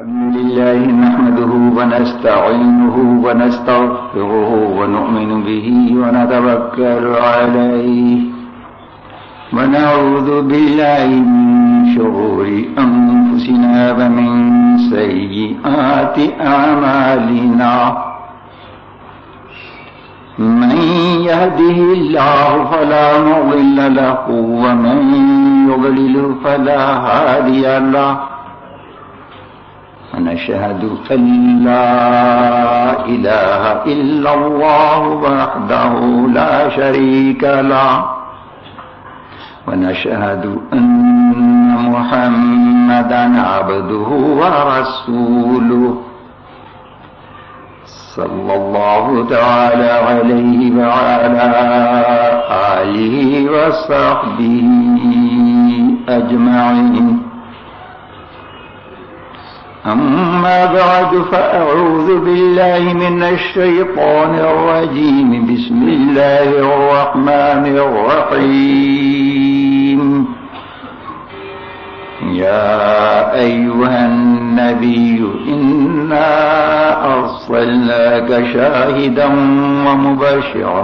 الحمد لله نحمده ونستعينه ونستغفره ونؤمن به ونتوكل عليه ونعوذ بالله من شرور أنفسنا ومن سيئات أعمالنا. من يهده الله فلا مضل له ومن يضلل فلا هادي له. ونشهد أن لا إله إلا الله وحده لا شريك له. ونشهد أن محمدا عبده ورسوله. صلى الله تعالى عليه وعلى آله وصحبه أجمعين. أما بعد فأعوذ بالله من الشيطان الرجيم. بسم الله الرحمن الرحيم. يا أيها النبي إنا أرسلناك شاهدا ومبشرا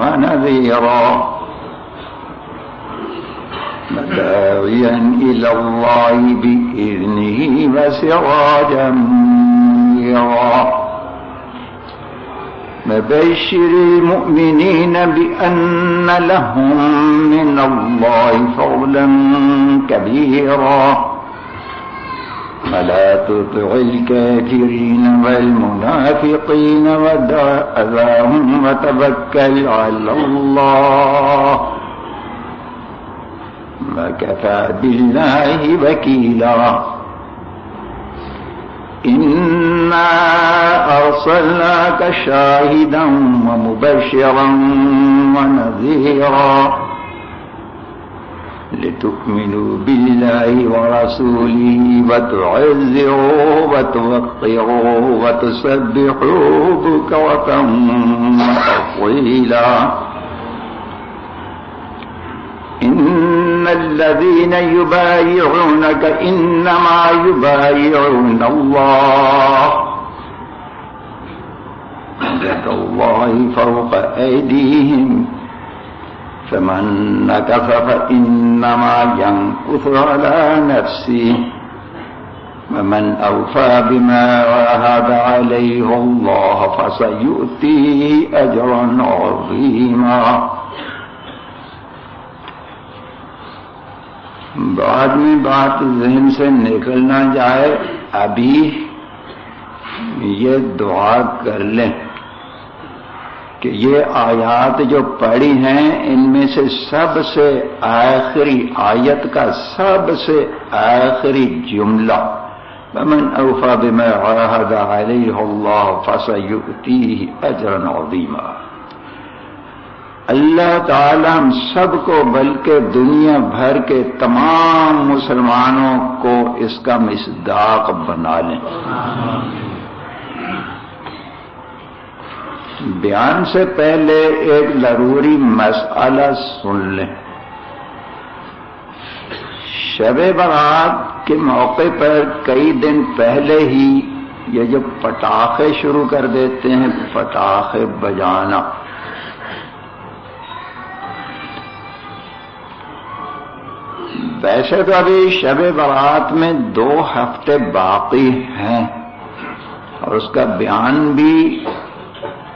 ونذيرا. مداعيا إلى الله بإذنه وسراجا منيرا. مبشر المؤمنين بأن لهم من الله فضلا كبيرا. فلا تطع الكافرين والمنافقين ودع أذاهم وتوكل على الله. وكفى بالله وكيلا. إنا أرسلناك شاهدا ومبشرا ونذيرا لتؤمنوا بالله ورسوله وتعزروه وتوقروه وتسبحوه بكرة وأصيلا إن الذين يبايعونك إنما يبايعون الله. يد الله فوق أيديهم. فمن نكف فإنما ينكث على نفسه. ومن أوفى بما عاهد عليه الله فسيؤتيه أجرا عظيما. بعد میں بات ذہن سے نکل نہ جائے ابھی یہ دعا کر لیں کہ یہ آیات جو پڑھی ہیں، ان میں سے سب سے آخری آیت کا سب سے آخری جملہ ومن اوفا بما عاهد عليه الله فسيؤتيه اجرا عظيما۔ اللہ تعالی ہم سب کو بلکہ دنیا بھر کے تمام مسلمانوں کو اس کا مصداق بنا لیں۔ بیان سے پہلے ایک ضروری مسئلہ سن لیں۔ شب برات کے موقع پر کئی دن پہلے ہی یہ جو پٹاخے شروع کر دیتے ہیں، پٹاخے بجانا۔ ویسے تو ابھی شب برات میں دو ہفتے باقی ہیں اور اس کا بیان بھی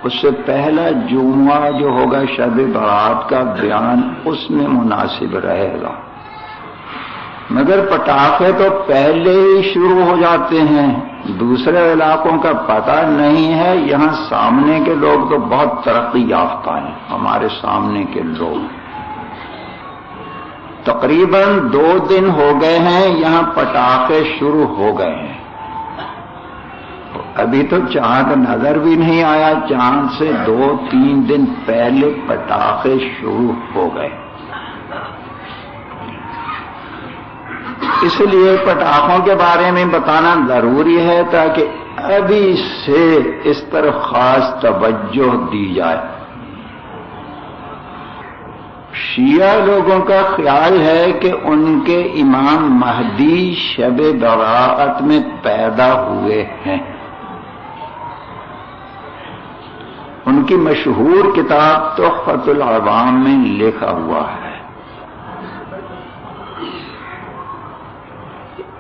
اس سے پہلا جمعہ جو ہوگا شب برات کا بیان اس میں مناسب رہے گا۔ مگر پٹاخے تو پہلے ہی شروع ہو جاتے ہیں۔ دوسرے علاقوں کا پتہ نہیں ہے۔ یہاں سامنے کے لوگ تو بہت ترقی یافتہ ہیں۔ ہمارے سامنے کے لوگ۔ تقریباً دو دن ہو گئے ہیں، یہاں پٹاخے شروع ہو گئے ہیں۔ ابھی تو چاند نظر بھی نہیں آیا، چاند سے دو تین دن پہلے پٹاخے شروع ہو گئے۔ اس لیے پٹاخوں کے بارے میں بتانا ضروری ہے تاکہ ابھی سے اس طرح خاص توجہ دی جائے۔ شیعہ لوگوں کا خیال ہے کہ ان کے امام مہدی شب براعت میں پیدا ہوئے ہیں۔ ان کی مشہور کتاب تحفت العوام میں لکھا ہوا ہے۔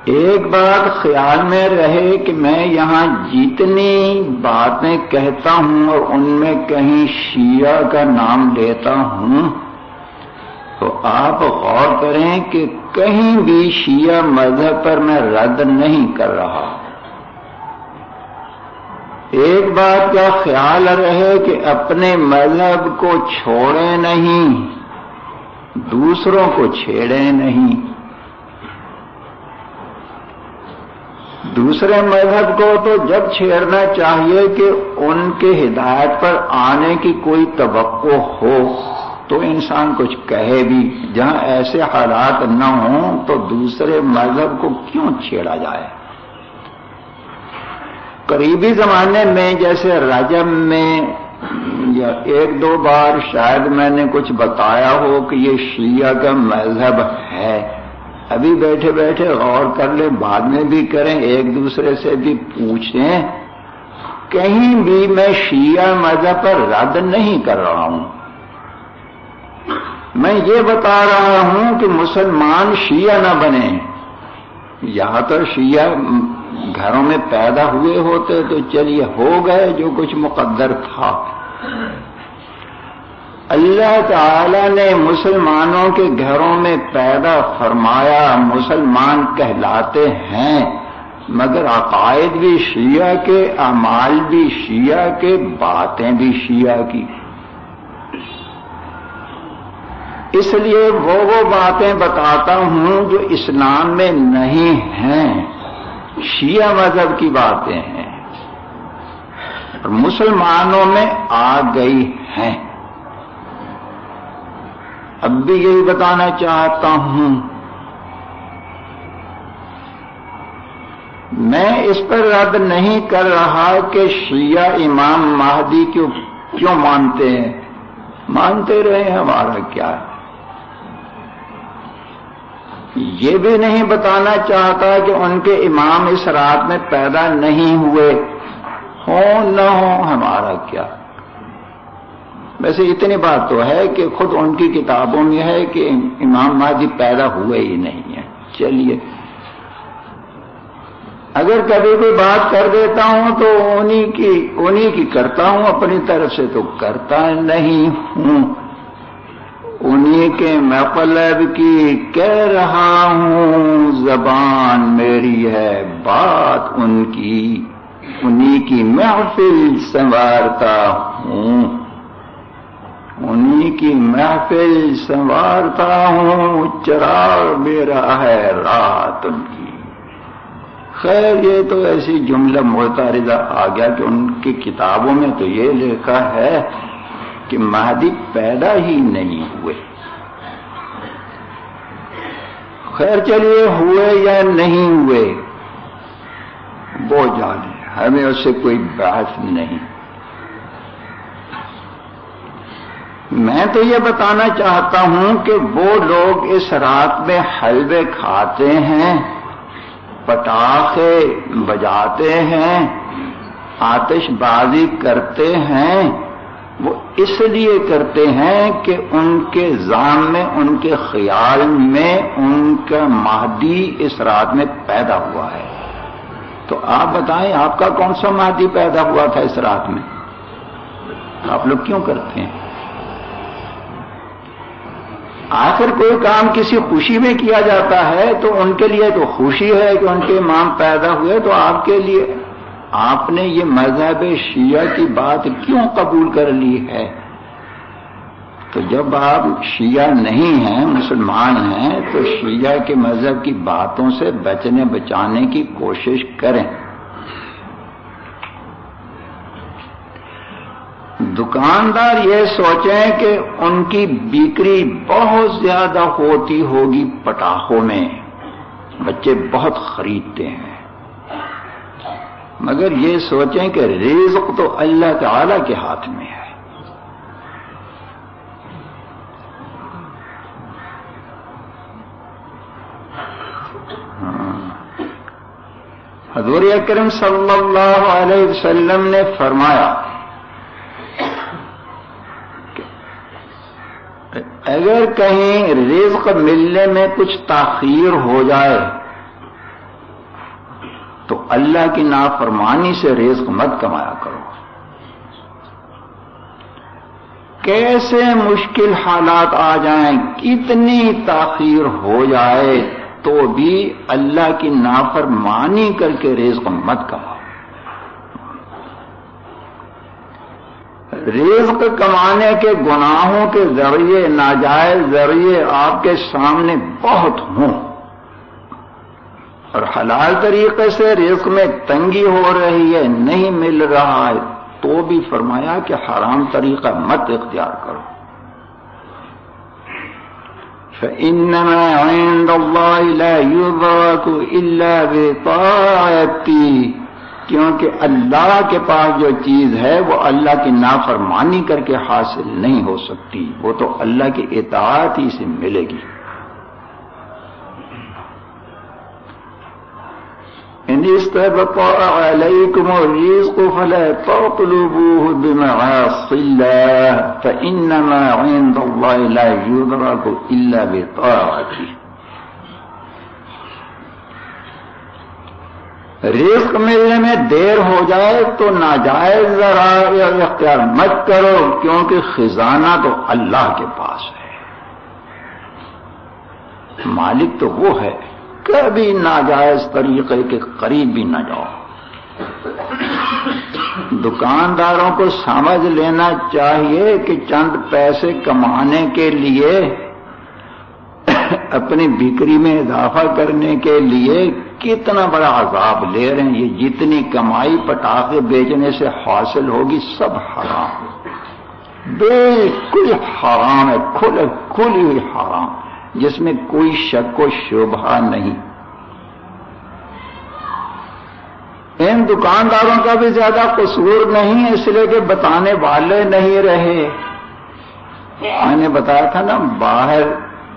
ایک بات خیال میں رہے کہ میں یہاں جتنی باتیں کہتا ہوں اور ان میں کہیں شیعہ کا نام لیتا ہوں تو آپ غور کریں کہ کہیں بھی شیعہ مذہب پر میں رد نہیں کر رہا۔ ایک بات کا خیال رہے کہ اپنے مذہب کو چھوڑے نہیں، دوسروں کو چھیڑے نہیں۔ دوسرے مذہب کو تو جب چھیڑنا چاہیے کہ ان کے ہدایت پر آنے کی کوئی توقع ہو۔ تو انسان کچھ کہے بھی، جہاں ایسے حالات نہ ہوں تو دوسرے مذہب کو کیوں چھیڑا جائے؟ قریبی زمانے میں جیسے رجب میں یا ایک دو بار شاید میں نے کچھ بتایا ہو کہ یہ شیعہ کا مذہب ہے۔ ابھی بیٹھے بیٹھے غور کر لیں، بعد میں بھی کریں، ایک دوسرے سے بھی پوچھیں۔ کہیں بھی میں شیعہ مذہب پر رد نہیں کر رہا ہوں۔ میں یہ بتا رہا ہوں کہ مسلمان شیعہ نہ بنے۔ یا تو شیعہ گھروں میں پیدا ہوئے ہوتے تو چلیے ہو گئے جو کچھ مقدر تھا۔ اللہ تعالی نے مسلمانوں کے گھروں میں پیدا فرمایا، مسلمان کہلاتے ہیں، مگر عقائد بھی شیعہ کے، اعمال بھی شیعہ کے، باتیں بھی شیعہ کی۔ اس لیے وہ وہ باتیں بتاتا ہوں جو اسلام میں نہیں ہیں۔ شیعہ مذہب کی باتیں ہیں۔ اور مسلمانوں میں آ گئی ہیں۔ اب بھی یہی بتانا چاہتا ہوں۔ میں اس پر رد نہیں کر رہا کہ شیعہ امام مہدی کیوں کیوں مانتے ہیں؟ مانتے رہے ہمارا کیا ہے؟ یہ بھی نہیں بتانا چاہتا کہ ان کے امام اس رات میں پیدا نہیں ہوئے۔ ہوں نہ ہو، ہمارا کیا؟ ویسے اتنی بات تو ہے کہ خود ان کی کتابوں میں ہے کہ امام ماضی پیدا ہوئے ہی نہیں ہے۔ چلیے۔ اگر کبھی کوئی بات کر دیتا ہوں تو انہی کی انہی کی کرتا ہوں، اپنی طرف سے تو کرتا نہیں ہوں۔ انہی کے مقلب کی کہہ رہا ہوں، زبان میری ہے بات ان کی، انہی کی محفل سنوارتا ہوں۔ انہی کی محفل سنوارتا ہوں، چراغ میرا ہے رات ان کی۔ خیر، یہ تو ایسی جملہ معتارضہ آ گیا کہ ان کی کتابوں میں تو یہ لکھا ہے کہ مہدی پیدا ہی نہیں ہوئے۔ خیر چلیے، ہوئے یا نہیں ہوئے، وہ جانے ہمیں اس سے کوئی بحث نہیں۔ میں تو یہ بتانا چاہتا ہوں کہ وہ لوگ اس رات میں حلوے کھاتے ہیں، پٹاخے بجاتے ہیں آتش بازی کرتے ہیں وہ اس لیے کرتے ہیں کہ ان کے ذان میں، ان کے خیال میں، ان کا مہدی اس رات میں پیدا ہوا ہے۔ تو آپ بتائیں، آپ کا کون سا مہدی پیدا ہوا تھا اس رات میں؟ آپ لوگ کیوں کرتے ہیں؟ آخر کوئی کام کسی خوشی میں کیا جاتا ہے تو ان کے لیے تو خوشی ہے کہ ان کے امام پیدا ہوئے تو آپ کے لیے آپ نے یہ مذہب شیعہ کی بات کیوں قبول کر لی ہے؟ تو جب آپ شیعہ نہیں ہیں، مسلمان ہیں، تو شیعہ کے مذہب کی باتوں سے بچنے، بچانے کی کوشش کریں۔ دکاندار یہ سوچیں کہ ان کی بیکری بہت زیادہ ہوتی ہوگی پٹاخوں میں۔ بچے بہت خریدتے ہیں۔ مگر یہ سوچیں کہ رزق تو اللہ تعالی کے ہاتھ میں ہے۔ حضور اکرم صلی اللہ علیہ وسلم نے فرمایا کہ اگر کہیں رزق ملنے میں کچھ تاخیر ہو جائے تو اللہ کی نافرمانی سے رزق مت کمایا کرو۔ کیسے مشکل حالات آ جائیں، کتنی تاخیر ہو جائے تو بھی اللہ کی نافرمانی کر کے رزق مت کماؤ۔ رزق کمانے کے گناہوں کے ذریعے ناجائز ذریعے آپ کے سامنے بہت ہوں۔ اور حلال طریقے سے رزق میں تنگی ہو رہی ہے، نہیں مل رہا ہے، تو بھی فرمایا کہ حرام طریقہ مت اختیار کرو۔ کیونکہ اللہ کے پاس جو چیز ہے، وہ اللہ کی نافرمانی کر کے حاصل نہیں ہو سکتی۔ وہ تو اللہ کی اطاعت ہی سے ملے گی۔ عليكم الرزق فلا تطلبوه بمعاصي الله، فإنما عند الله لا يدرك إلا بطاعته. رزق ملنے میں دیر ہو جائے تو ناجائز ذرا اختیار مت کرو، کیونکہ خزانہ تو اللہ کے پاس ہے۔ مالک تو وہ ہے۔ کبھی ناجائز طریقے کے قریب بھی نہ جاؤ۔ دکانداروں کو سمجھ لینا چاہیے کہ چند پیسے کمانے کے لیے، اپنی بکری میں اضافہ کرنے کے لیے کتنا بڑا عذاب لے رہے ہیں۔ یہ جتنی کمائی پٹاخے بیچنے سے حاصل ہوگی سب حرام۔ بالکل حرام ہے کھل کھلی ہوئی حرام۔ جس میں کوئی شک و شبہ نہیں۔ ان دکانداروں کا بھی زیادہ قصور نہیں، اس لیے کہ بتانے والے نہیں رہے۔ میں نے بتایا تھا نا، باہر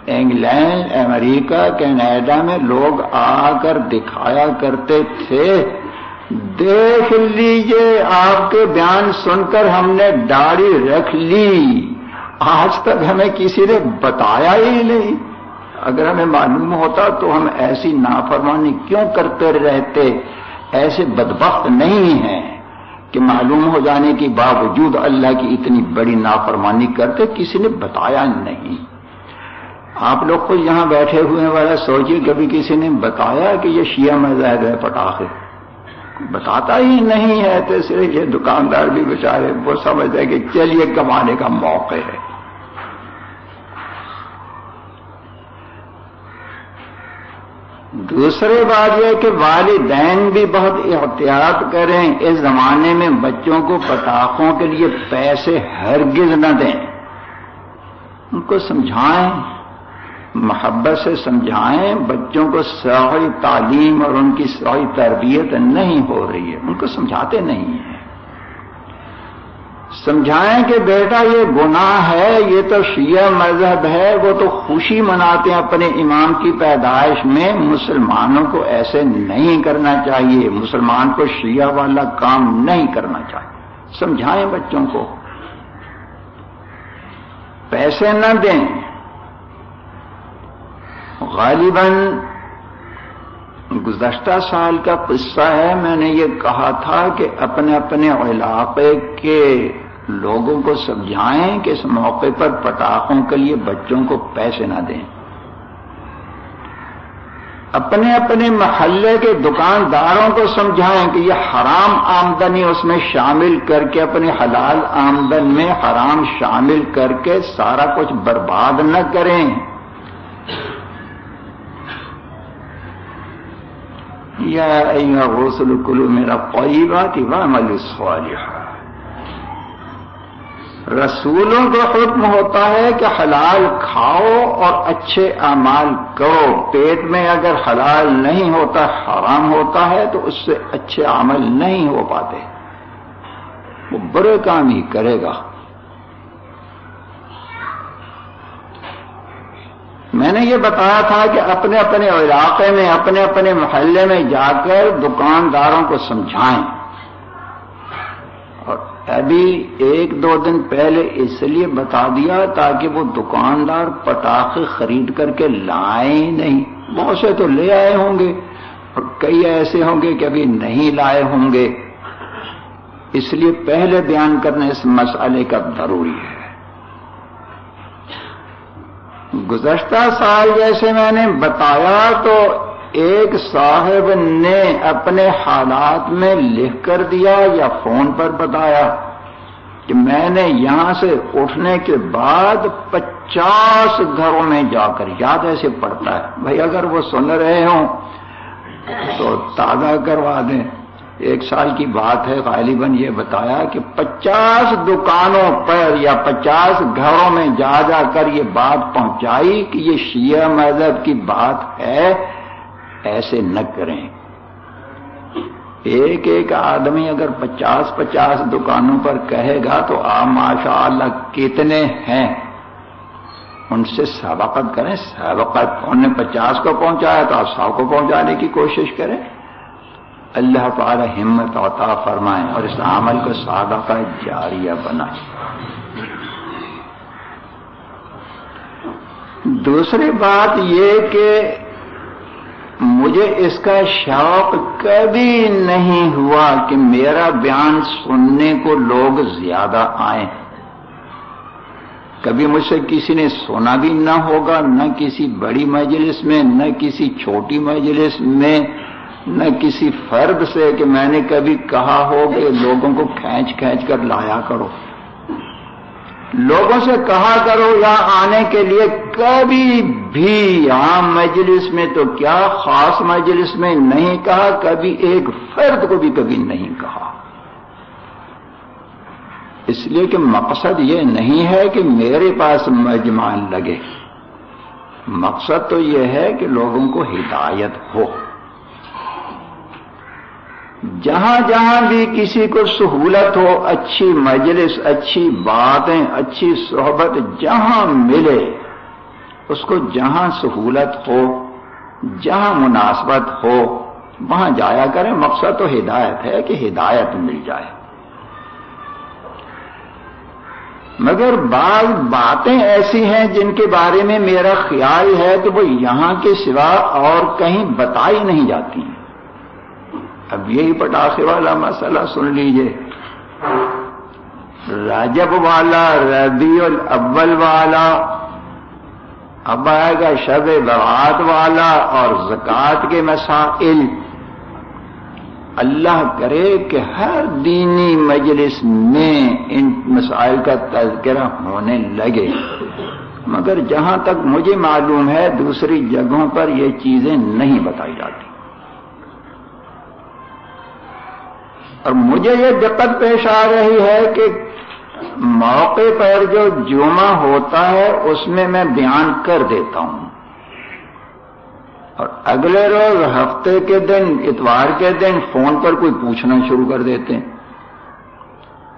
انگلینڈ، امریکہ، کینیڈا میں لوگ آ کر دکھایا کرتے تھے۔ دیکھ لیجیے، آپ کے بیان سن کر ہم نے داڑھی رکھ لی۔ آج تک ہمیں کسی نے بتایا ہی نہیں۔ اگر ہمیں معلوم ہوتا تو ہم ایسی نافرمانی کیوں کرتے رہتے؟ ایسے بدبخت نہیں ہیں کہ معلوم ہو جانے کے باوجود اللہ کی اتنی بڑی نافرمانی کرتے، کسی نے بتایا نہیں۔ آپ لوگ کو یہاں بیٹھے ہوئے والا سوچیے، کبھی کسی نے بتایا کہ یہ شیعہ مزاحد ہے پٹاخے؟ بتاتا ہی نہیں ہے، تو صرف یہ دکاندار بھی بچارے وہ سمجھتے کہ چلیے، کمانے کا موقع ہے۔ دوسری بات یہ کہ والدین بھی بہت احتیاط کریں اس زمانے میں بچوں کو پٹاخوں کے لیے پیسے ہرگز نہ دیں۔ ان کو سمجھائیں، محبت سے سمجھائیں، بچوں کو صحیح تعلیم اور ان کی صحیح تربیت نہیں ہو رہی ہے۔ ان کو سمجھاتے نہیں ہیں۔ سمجھائیں کہ بیٹا یہ گناہ ہے، یہ تو شیعہ مذہب ہے، وہ تو خوشی مناتے ہیں اپنے امام کی پیدائش میں۔ مسلمانوں کو ایسے نہیں کرنا چاہیے، مسلمان کو شیعہ والا کام نہیں کرنا چاہیے۔ سمجھائیں بچوں کو۔ پیسے نہ دیں۔ غالباً گزشتہ سال کا قصہ ہے، میں نے یہ کہا تھا کہ اپنے اپنے علاقے کے لوگوں کو سمجھائیں کہ اس موقع پر پٹاخوں کے لیے بچوں کو پیسے نہ دیں۔ اپنے اپنے محلے کے دکانداروں کو سمجھائیں کہ یہ حرام آمدنی اس میں شامل کر کے اپنی حلال آمدن میں حرام شامل کر کے سارا کچھ برباد نہ کریں۔ یا غسل کلو میرا قیبات وعمل الصالح رسولوں کا حکم ہوتا ہے کہ حلال کھاؤ اور اچھے اعمال کرو. پیٹ میں اگر حلال نہیں ہوتا، حرام ہوتا ہے، تو اس سے اچھے عمل نہیں ہو پاتے۔ وہ برے کام ہی کرے گا۔ میں نے یہ بتایا تھا کہ اپنے اپنے علاقے میں، اپنے اپنے محلے میں جا کر دکانداروں کو سمجھائیں۔ اور ابھی ایک دو دن پہلے اس لیے بتا دیا تاکہ وہ دکاندار پٹاخے خرید کر کے لائیں نہیں۔ بہت سے تو لے آئے ہوں گے اور کئی ایسے ہوں گے کہ ابھی نہیں لائے ہوں گے۔ اس لیے پہلے بیان کرنے اس مسئلے کا ضروری ہے۔ گزشتہ سال جیسے میں نے بتایا تو ایک صاحب نے اپنے حالات میں لکھ کر دیا یا فون پر بتایا کہ میں نے یہاں سے اٹھنے کے بعد پچاس گھروں میں جا کر یاد ایسے پڑتا ہے۔ بھائی اگر وہ سن رہے ہوں تو تازہ کروا دیں۔ ایک سال کی بات ہے، غالباً یہ بتایا کہ پچاس دکانوں پر یا پچاس گھروں میں جا جا کر یہ بات پہنچائی کہ یہ شیعہ مذہب کی بات ہے، ایسے نہ کریں۔ ایک ایک آدمی اگر پچاس پچاس دکانوں پر کہے گا تو آپ ماشاء اللہ کتنے ہیں۔ ان سے سبقت کریں۔ سبقت انہوں نے پچاس کو پہنچایا تو آپ سو کو پہنچانے کی کوشش کریں۔ اللہ تعالی ہمت عطا فرمائے اور اس عمل کو سادہ کا جاریہ بنائے۔ دوسری بات یہ کہ مجھے اس کا شوق کبھی نہیں ہوا کہ میرا بیان سننے کو لوگ زیادہ آئیں۔ کبھی مجھ سے کسی نے سنا بھی نہ ہوگا، نہ کسی بڑی مجلس میں، نہ کسی چھوٹی مجلس میں نہ کسی فرد سے کہ میں نے کبھی کہا ہو کہ لوگوں کو کھینچ کھینچ کر لایا کرو۔ لوگوں سے کہا کرو یا آنے کے لیے کبھی بھی عام مجلس میں تو کیا خاص مجلس میں نہیں کہا، کبھی ایک فرد کو بھی کبھی نہیں کہا۔ اس لیے کہ مقصد یہ نہیں ہے کہ میرے پاس مجمان لگے۔ مقصد تو یہ ہے کہ لوگوں کو ہدایت ہو۔ جہاں جہاں بھی کسی کو سہولت ہو، اچھی مجلس، اچھی باتیں، اچھی صحبت جہاں ملے، اس کو جہاں سہولت ہو، جہاں مناسبت ہو، وہاں جایا کریں۔ مقصد تو ہدایت ہے کہ ہدایت مل جائے۔ مگر بعض باتیں ایسی ہیں جن کے بارے میں میرا خیال ہے کہ وہ یہاں کے سوا اور کہیں بتائی نہیں جاتی۔ ہیں اب یہی پٹاخے والا مسئلہ سن لیجیے۔ رجب والا، ربیع الاول والا، اب آئے گا شب برات والا اور زکوٰۃ کے مسائل۔ اللہ کرے کہ ہر دینی مجلس میں ان مسائل کا تذکرہ ہونے لگے۔ مگر جہاں تک مجھے معلوم ہے، دوسری جگہوں پر یہ چیزیں نہیں بتائی جاتی۔ اور مجھے یہ دقت پیش آ رہی ہے کہ موقع پر جو جمعہ ہوتا ہے اس میں میں بیان کر دیتا ہوں۔ اور اگلے روز ہفتے کے دن، اتوار کے دن فون پر کوئی پوچھنا شروع کر دیتے ہیں۔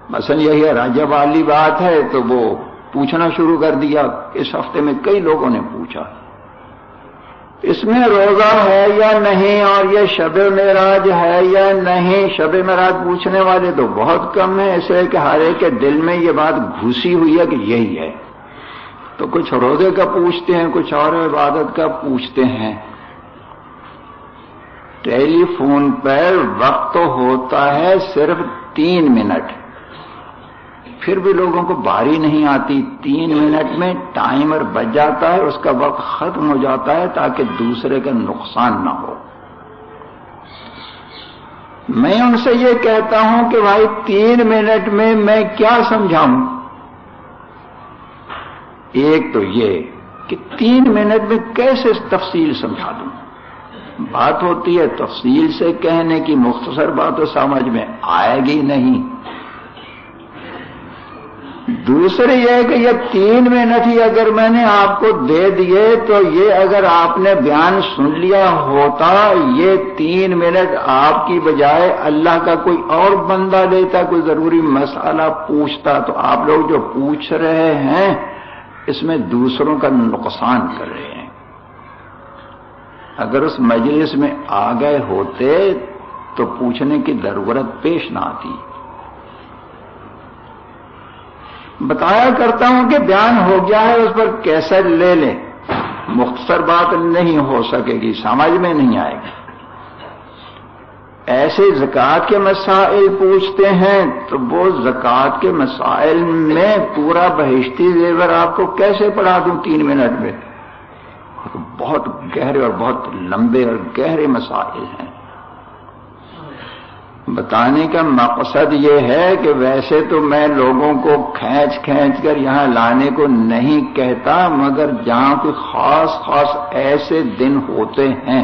مثلا یہی ہے راجہ والی بات ہے تو وہ پوچھنا شروع کر دیا۔ اس ہفتے میں کئی لوگوں نے پوچھا۔ اس میں روزہ ہے یا نہیں اور یہ شب معراج ہے یا نہیں؟ شب معراج پوچھنے والے تو بہت کم ہیں ایسے کہ ہر ایک کے دل میں یہ بات گھسی ہوئی ہے کہ یہی ہے۔ تو کچھ روزے کا پوچھتے ہیں، کچھ اور عبادت کا پوچھتے ہیں۔ ٹیلی فون پر وقت ہوتا ہے صرف تین منٹ۔ پھر بھی لوگوں کو باری نہیں آتی۔ تین منٹ میں ٹائمر بچ جاتا ہے، اس کا وقت ختم ہو جاتا ہے تاکہ دوسرے کا نقصان نہ ہو۔ میں ان سے یہ کہتا ہوں کہ بھائی، تین منٹ میں میں کیا سمجھاؤں؟ ایک تو یہ کہ تین منٹ میں کیسے تفصیل سمجھا دوں؟ بات ہوتی ہے تفصیل سے کہنے کی مختصر بات تو سمجھ میں آئے گی نہیں۔ دوسرے یہ کہ یہ تین منٹ ہی اگر میں نے آپ کو دے دیے تو یہ اگر آپ نے بیان سن لیا ہوتا، یہ تین منٹ آپ کی بجائے اللہ کا کوئی اور بندہ لیتا کوئی ضروری مسئلہ پوچھتا، تو آپ لوگ جو پوچھ رہے ہیں، اس میں دوسروں کا نقصان کر رہے ہیں۔ اگر اس مجلس میں آ گئے ہوتے تو پوچھنے کی ضرورت پیش نہ آتی۔ بتایا کرتا ہوں کہ بیان ہو گیا ہے، اس پر کیسے لے لیں؟ مختصر بات نہیں ہو سکے گی، سمجھ میں نہیں آئے گی۔ ایسے زکوٰۃ کے مسائل پوچھتے ہیں تو وہ زکوٰۃ کے مسائل میں پورا بہشتی زیور آپ کو کیسے پڑھا دوں تین منٹ میں؟ بہت گہرے اور بہت لمبے اور گہرے مسائل ہیں۔ بتانے کا مقصد یہ ہے کہ ویسے تو میں لوگوں کو کھینچ کھینچ کر یہاں لانے کو نہیں کہتا، مگر جہاں کوئی خاص خاص ایسے دن ہوتے ہیں،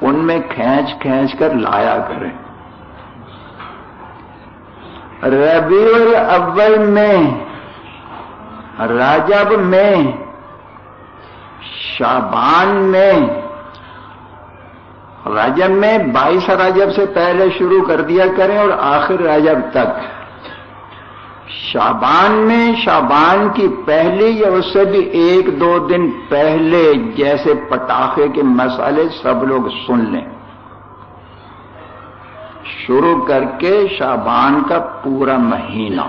ان میں کھینچ کھینچ کر لایا کریں۔ ربیع الاول میں راجب میں شابان میں رجب میں بائیس رجب سے پہلے شروع کر دیا کریں اور آخر رجب تک۔ شابان میں شابان کی پہلی یا اس سے بھی ایک دو دن پہلے جیسے پٹاخے کے مسئلے سب لوگ سن لیں۔ شروع کر کے شابان کا پورا مہینہ۔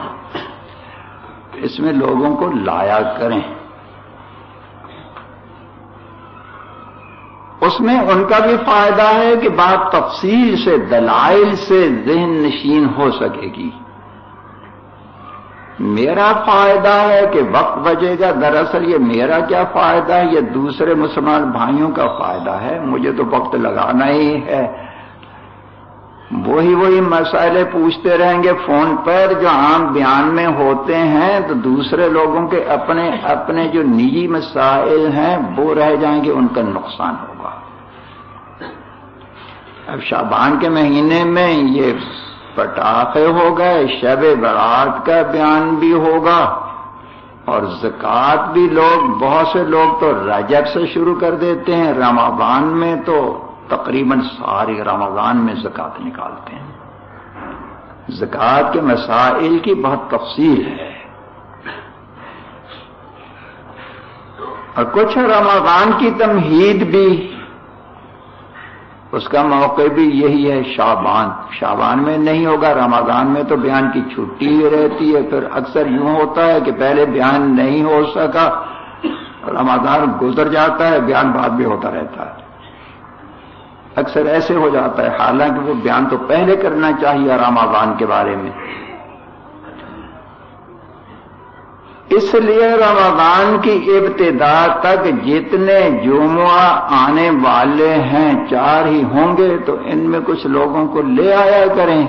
اس میں لوگوں کو لایا کریں۔ اس میں ان کا بھی فائدہ ہے کہ بات تفصیل سے، دلائل سے ذہن نشین ہو سکے گی۔ میرا فائدہ ہے کہ وقت بجے گا۔ دراصل یہ میرا کیا فائدہ ہے؟ یہ دوسرے مسلمان بھائیوں کا فائدہ ہے۔ مجھے تو وقت لگانا ہی ہے۔ وہی وہی مسئلے پوچھتے رہیں گے فون پر۔ جو عام بیان میں ہوتے ہیں تو دوسرے لوگوں کے اپنے اپنے جو نجی مسائل ہیں، وہ رہ جائیں گے، ان کا نقصان ہوگا۔ اب شابان کے مہینے میں یہ پٹاخے ہو گئے، شب برات کا بیان بھی ہوگا اور زکوٰۃ بھی لوگ، بہت سے لوگ تو رجب سے شروع کر دیتے ہیں، رمضان میں تو تقریباً سارے رمضان میں زکوٰۃ نکالتے ہیں۔ زکوٰۃ کے مسائل کی بہت تفصیل ہے۔ اور کچھ رمضان کی تمہید بھی اس کا موقع بھی یہی ہے شابان شابان میں نہیں ہوگا، رمضان میں تو بیان کی چھٹی رہتی ہے۔ پھر اکثر یوں ہوتا ہے کہ پہلے بیان نہیں ہو سکا، رمضان گزر جاتا ہے، بیان بعد بھی ہوتا رہتا ہے۔ اکثر ایسے ہو جاتا ہے، حالانکہ وہ بیان تو پہلے کرنا چاہیے رمضان کے بارے میں۔ اس لیے رمضان کی ابتدا تک جتنے جمعہ آنے والے ہیں، چار ہی ہوں گے، تو ان میں کچھ لوگوں کو لے آیا کریں۔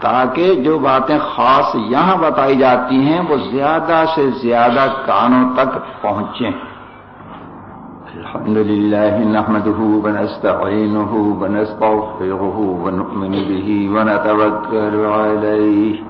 تاکہ جو باتیں خاص یہاں بتائی جاتی ہیں، وہ زیادہ سے زیادہ کانوں تک پہنچیں۔ الحمد لله نحمده ونستعينه ونستغفره ونؤمن به ونتوكل عليه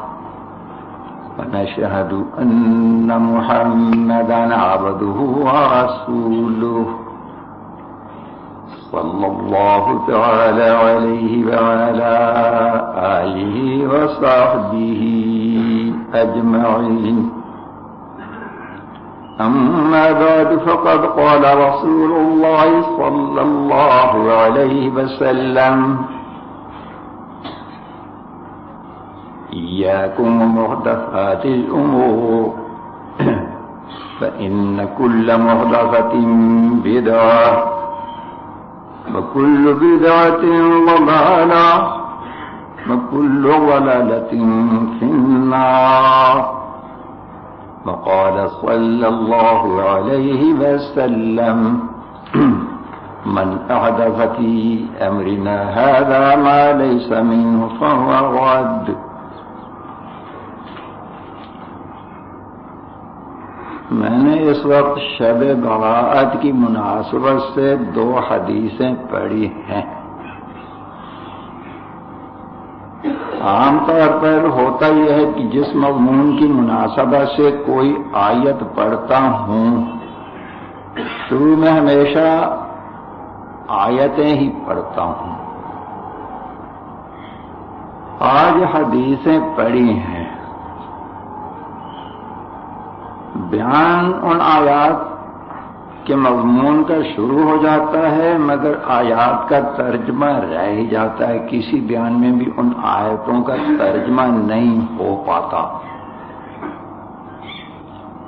ونشهد أن محمدا عبده ورسوله صلى الله تعالى عليه وعلى آله وصحبه أجمعين. أما بعد فقد قال رسول الله صلى الله عليه وسلم إياكم ومحدثات الأمور. فإن كل محدثة بدعة وكل بدعة ضلالة وكل ضلالة في النار. وقال صلى الله عليه وسلم من أحدث في أمرنا هذا ما ليس منه فهو رد. میں نے اس وقت شب بغاعت کی مناسبت سے دو حدیثیں پڑھی ہیں۔ عام طور پر ہوتا یہ ہے کہ جس مضمون کی مناسبت سے کوئی آیت پڑھتا ہوں، شروع میں ہمیشہ آیتیں ہی پڑھتا ہوں۔ آج حدیثیں پڑھی ہیں۔ بیان ان آیات کے مضمون کا شروع ہو جاتا ہے، مگر آیات کا ترجمہ رہ ہی جاتا ہے۔ کسی بیان میں بھی ان آیتوں کا ترجمہ نہیں ہو پاتا۔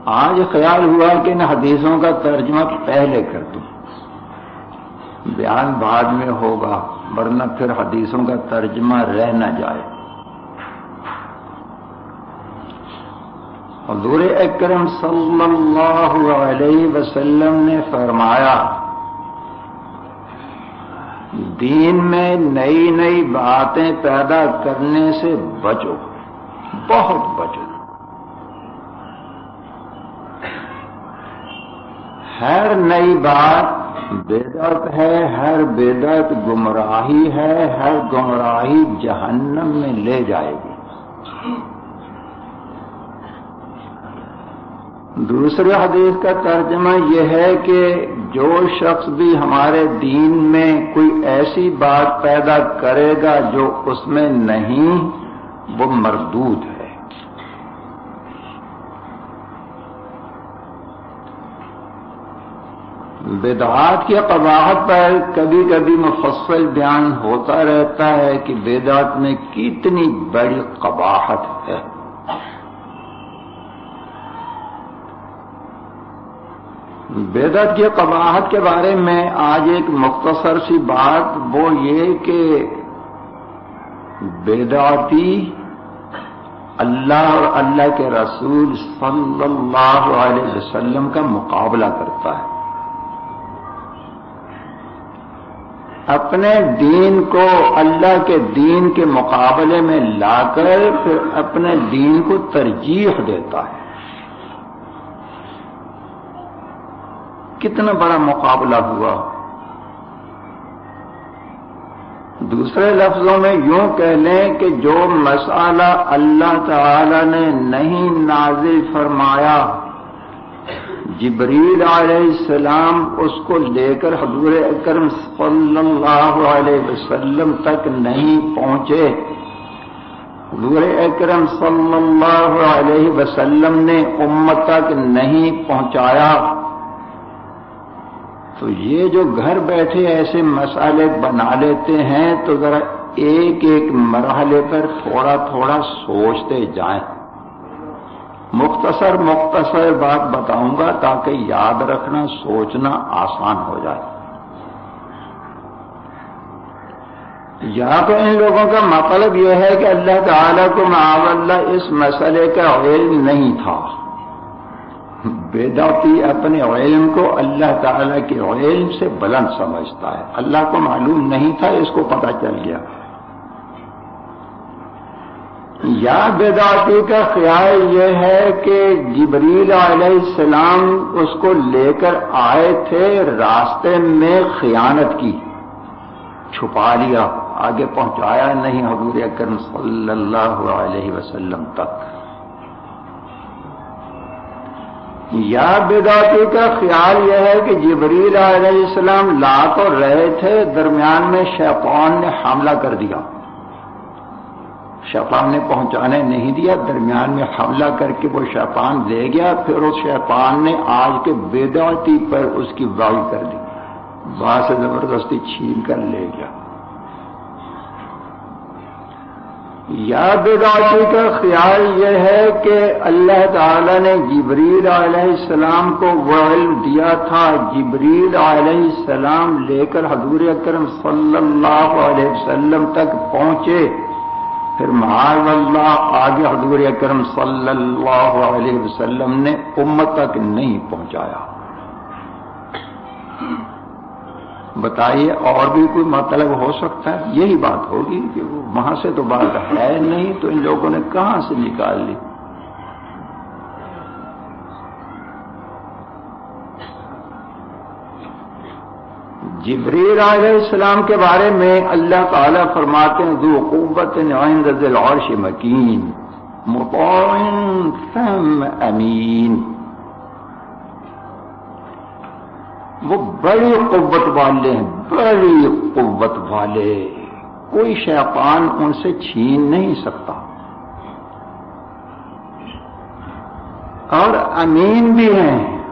آج خیال ہوا کہ ان حدیثوں کا ترجمہ پہلے کر دوں۔ بیان بعد میں ہوگا، ورنہ پھر حدیثوں کا ترجمہ رہ نہ جائے۔ حضور اکرم صلی اللہ علیہ وسلم نے فرمایا، دین میں نئی نئی باتیں پیدا کرنے سے بچو، بہت بچو۔ ہر نئی بات بیدت ہے، ہر بیدت گمراہی ہے، ہر گمراہی جہنم میں لے جائے گی۔ دوسرے حدیث کا ترجمہ یہ ہے کہ جو شخص بھی ہمارے دین میں کوئی ایسی بات پیدا کرے گا جو اس میں نہیں، وہ مردود ہے۔ بیدات کی قواہد پر کبھی کبھی مفصل بیان ہوتا رہتا ہے کہ بیدات میں کتنی بڑی قباحت ہے۔ بیدت کی قباحت کے بارے میں آج ایک مختصر سی بات، وہ یہ کہ بیداتی اللہ اور اللہ کے رسول صلی اللہ علیہ وسلم کا مقابلہ کرتا ہے۔ اپنے دین کو اللہ کے دین کے مقابلے میں لا کر پھر اپنے دین کو ترجیح دیتا ہے۔ کتنا بڑا مقابلہ ہوا۔ دوسرے لفظوں میں یوں کہہ لیں کہ جو مسئلہ اللہ تعالی نے نہیں نازل فرمایا، جبریل علیہ السلام اس کو لے کر حضور اکرم صلی اللہ علیہ وسلم تک نہیں پہنچے۔ حضور اکرم صلی اللہ علیہ وسلم نے امت تک نہیں پہنچایا۔ تو یہ جو گھر بیٹھے ایسے مسالے بنا لیتے ہیں تو ذرا ایک ایک مرحلے پر تھوڑا تھوڑا سوچتے جائیں۔ مختصر مختصر بات بتاؤں گا تاکہ یاد رکھنا، سوچنا آسان ہو جائے۔ یہاں پہ ان لوگوں کا مطلب یہ ہے کہ اللہ تعالیٰ کو معاذ اللہ اس مسئلے کا علم نہیں تھا۔ بیداتی اپنے علم کو اللہ تعالی کے علم سے بلند سمجھتا ہے۔ اللہ کو معلوم نہیں تھا، اس کو پتا چل گیا۔ یا بیداتی کا خیال یہ ہے کہ جبریل علیہ السلام اس کو لے کر آئے تھے راستے میں خیانت کی۔ چھپا لیا، آگے پہنچایا نہیں حضور اکرم صلی اللہ علیہ وسلم تک۔ یا بیداتی کا خیال یہ ہے کہ جبریل علیہ السلام لا تو رہے تھے، درمیان میں شیطان نے حملہ کر دیا۔ شیطان نے پہنچانے نہیں دیا، درمیان میں حملہ کر کے وہ شیطان لے گیا، پھر اس شیطان نے آج کے بیداتی پر اس کی وائی کر دی۔ وہاں سے زبردستی چھین کر لے گیا۔ یا بیداتی کا خیال یہ ہے کہ اللہ تعالی نے جبریل علیہ السلام کو وہ علم دیا تھا۔ جبریل علیہ السلام لے کر حضور اکرم صلی اللہ علیہ وسلم تک پہنچے۔ پھر معاذ اللہ آگے حضور اکرم صلی اللہ علیہ وسلم نے امت تک نہیں پہنچایا۔ بتائیے اور بھی کوئی مطلب ہو سکتا ہے؟ یہی بات ہوگی کہ وہ وہاں سے تو بات ہے نہیں، تو ان لوگوں نے کہاں سے نکال لی؟ جبریل علیہ السلام کے بارے میں اللہ تعالیٰ فرماتے ہیں دو قوت عند ذی العرش مکین ثم امین۔ وہ بڑی قوت والے ہیں، بڑی قوت والے۔ کوئی شیطان ان سے چھین نہیں سکتا۔ اور امین بھی ہیں۔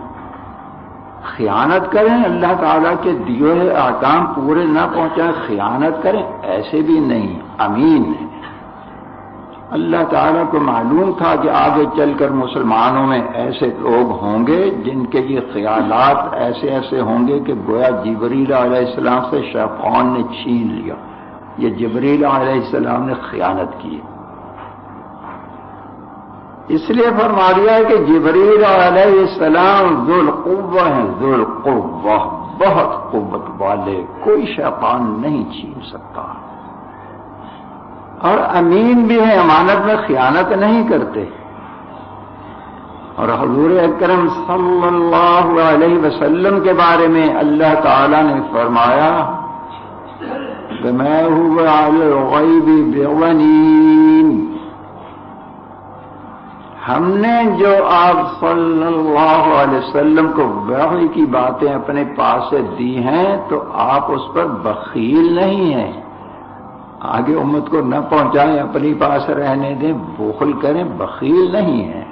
خیانت کریں، اللہ تعالیٰ کے دیے ہوئے آکام پورے نہ پہنچائیں، خیانت کریں، ایسے بھی نہیں۔ امین ہے اللہ تعالیٰ کو معلوم تھا کہ آگے چل کر مسلمانوں میں ایسے لوگ ہوں گے جن کے یہ خیالات ایسے ایسے ہوں گے کہ گویا جبریل علیہ السلام سے شیفان نے چھین لیا۔ یہ جبریل علیہ السلام نے خیانت کی۔ اس لیے فرما دیا ہے کہ جبریل علیہ السلام ذو القوہ ہیں۔ ذو القوہ بہت قوت والے، کوئی شیطان نہیں چھین سکتا۔ اور امین بھی ہیں، امانت میں خیانت نہیں کرتے۔ اور حضور اکرم صلی اللہ علیہ وسلم کے بارے میں اللہ تعالی نے فرمایا کہ میں ہوں ہم نے جو آپ صلی اللہ علیہ وسلم کو وحی کی باتیں اپنے پاس سے دی ہیں تو آپ اس پر بخیل نہیں ہیں۔ آگے امت کو نہ پہنچائیں، اپنی پاس رہنے دیں، بخل کریں، بخیل نہیں ہیں۔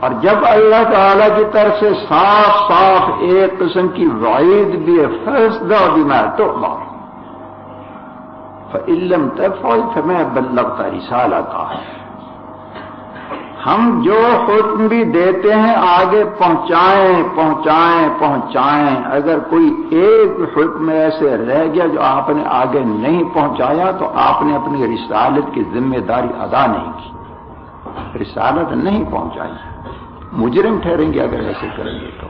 اور جب اللہ تعالی کی طرف سے صاف صاف ایک قسم کی وعید بھی ہے فیصدہ بھی تو علم تفعل میں بلغت رسالتا ہے ہم جو حکم بھی دیتے ہیں آگے پہنچائیں پہنچائیں پہنچائیں۔ اگر کوئی ایک حکم ایسے رہ گیا جو آپ نے آگے نہیں پہنچایا تو آپ نے اپنی رسالت کی ذمہ داری ادا نہیں کی۔ رسالت نہیں پہنچائی۔ مجرم ٹھہریں گے اگر ایسے کریں گے تو۔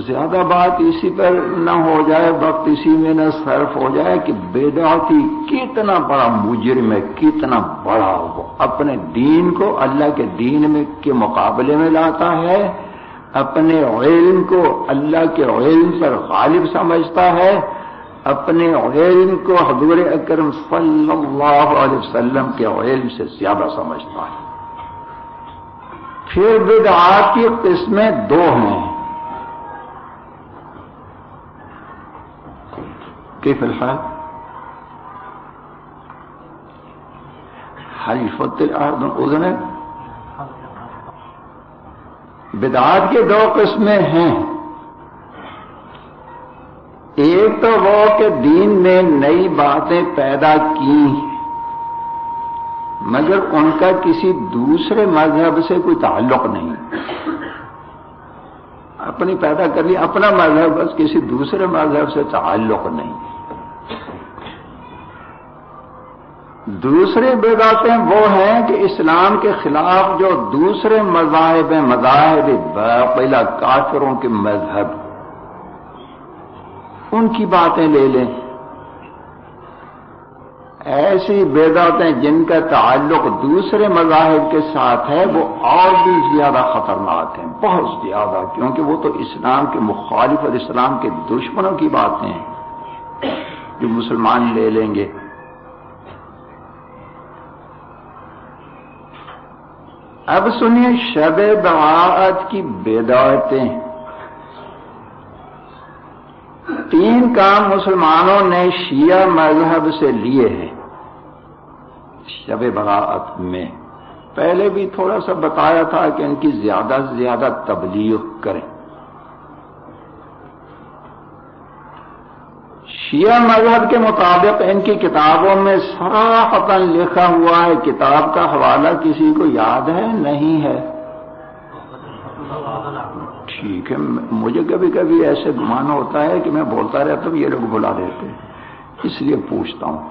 زیادہ بات اسی پر نہ ہو جائے، وقت اسی میں نہ صرف ہو جائے کہ بیداتی کتنا بڑا مجرم ہے، کتنا بڑا وہ اپنے دین کو اللہ کے دین میں کے مقابلے میں لاتا ہے، اپنے علم کو اللہ کے علم پر غالب سمجھتا ہے، اپنے علم کو حضور اکرم صلی اللہ علیہ وسلم کے علم سے زیادہ سمجھتا ہے۔ پھر بدعات کی قسمیں دو ہیں۔ كيف الحال؟ هل يفضل الارض اذنك بدعات کے دو قسمیں ہیں۔ ایک تو وہ کہ دین میں نئی باتیں پیدا کی مگر ان کا کسی دوسرے مذہب سے کوئی تعلق نہیں۔ اپنی پیدا کر لی، اپنا مذہب، بس کسی دوسرے مذہب سے تعلق نہیں۔ دوسرے باتیں وہ ہیں کہ اسلام کے خلاف جو دوسرے مذاہب ہیں، مذاہب پہلا کافروں کے مذہب، ان کی باتیں لے لیں۔ ایسی بیداتیں جن کا تعلق دوسرے مذاہب کے ساتھ ہے، وہ اور بھی زیادہ خطرناک ہیں، بہت زیادہ، کیونکہ وہ تو اسلام کے مخالف اور اسلام کے دشمنوں کی باتیں ہیں۔ جو مسلمان لے لیں گے۔ اب سنیے شب بغاعت کی بیدارتیں۔ تین کام مسلمانوں نے شیعہ مذہب سے لیے ہیں۔ شب براعت میں۔ پہلے بھی تھوڑا سا بتایا تھا کہ ان کی زیادہ سے زیادہ تبلیغ کریں۔ شیعہ مذہب کے مطابق ان کی کتابوں میں سراحتاً لکھا ہوا ہے، کتاب کا حوالہ کسی کو یاد ہے؟ نہیں ہے۔ ٹھیک ہے، مجھے کبھی کبھی ایسے گمان ہوتا ہے کہ میں بولتا رہتا ہوں، یہ لوگ بلا دیتے اس لیے پوچھتا ہوں۔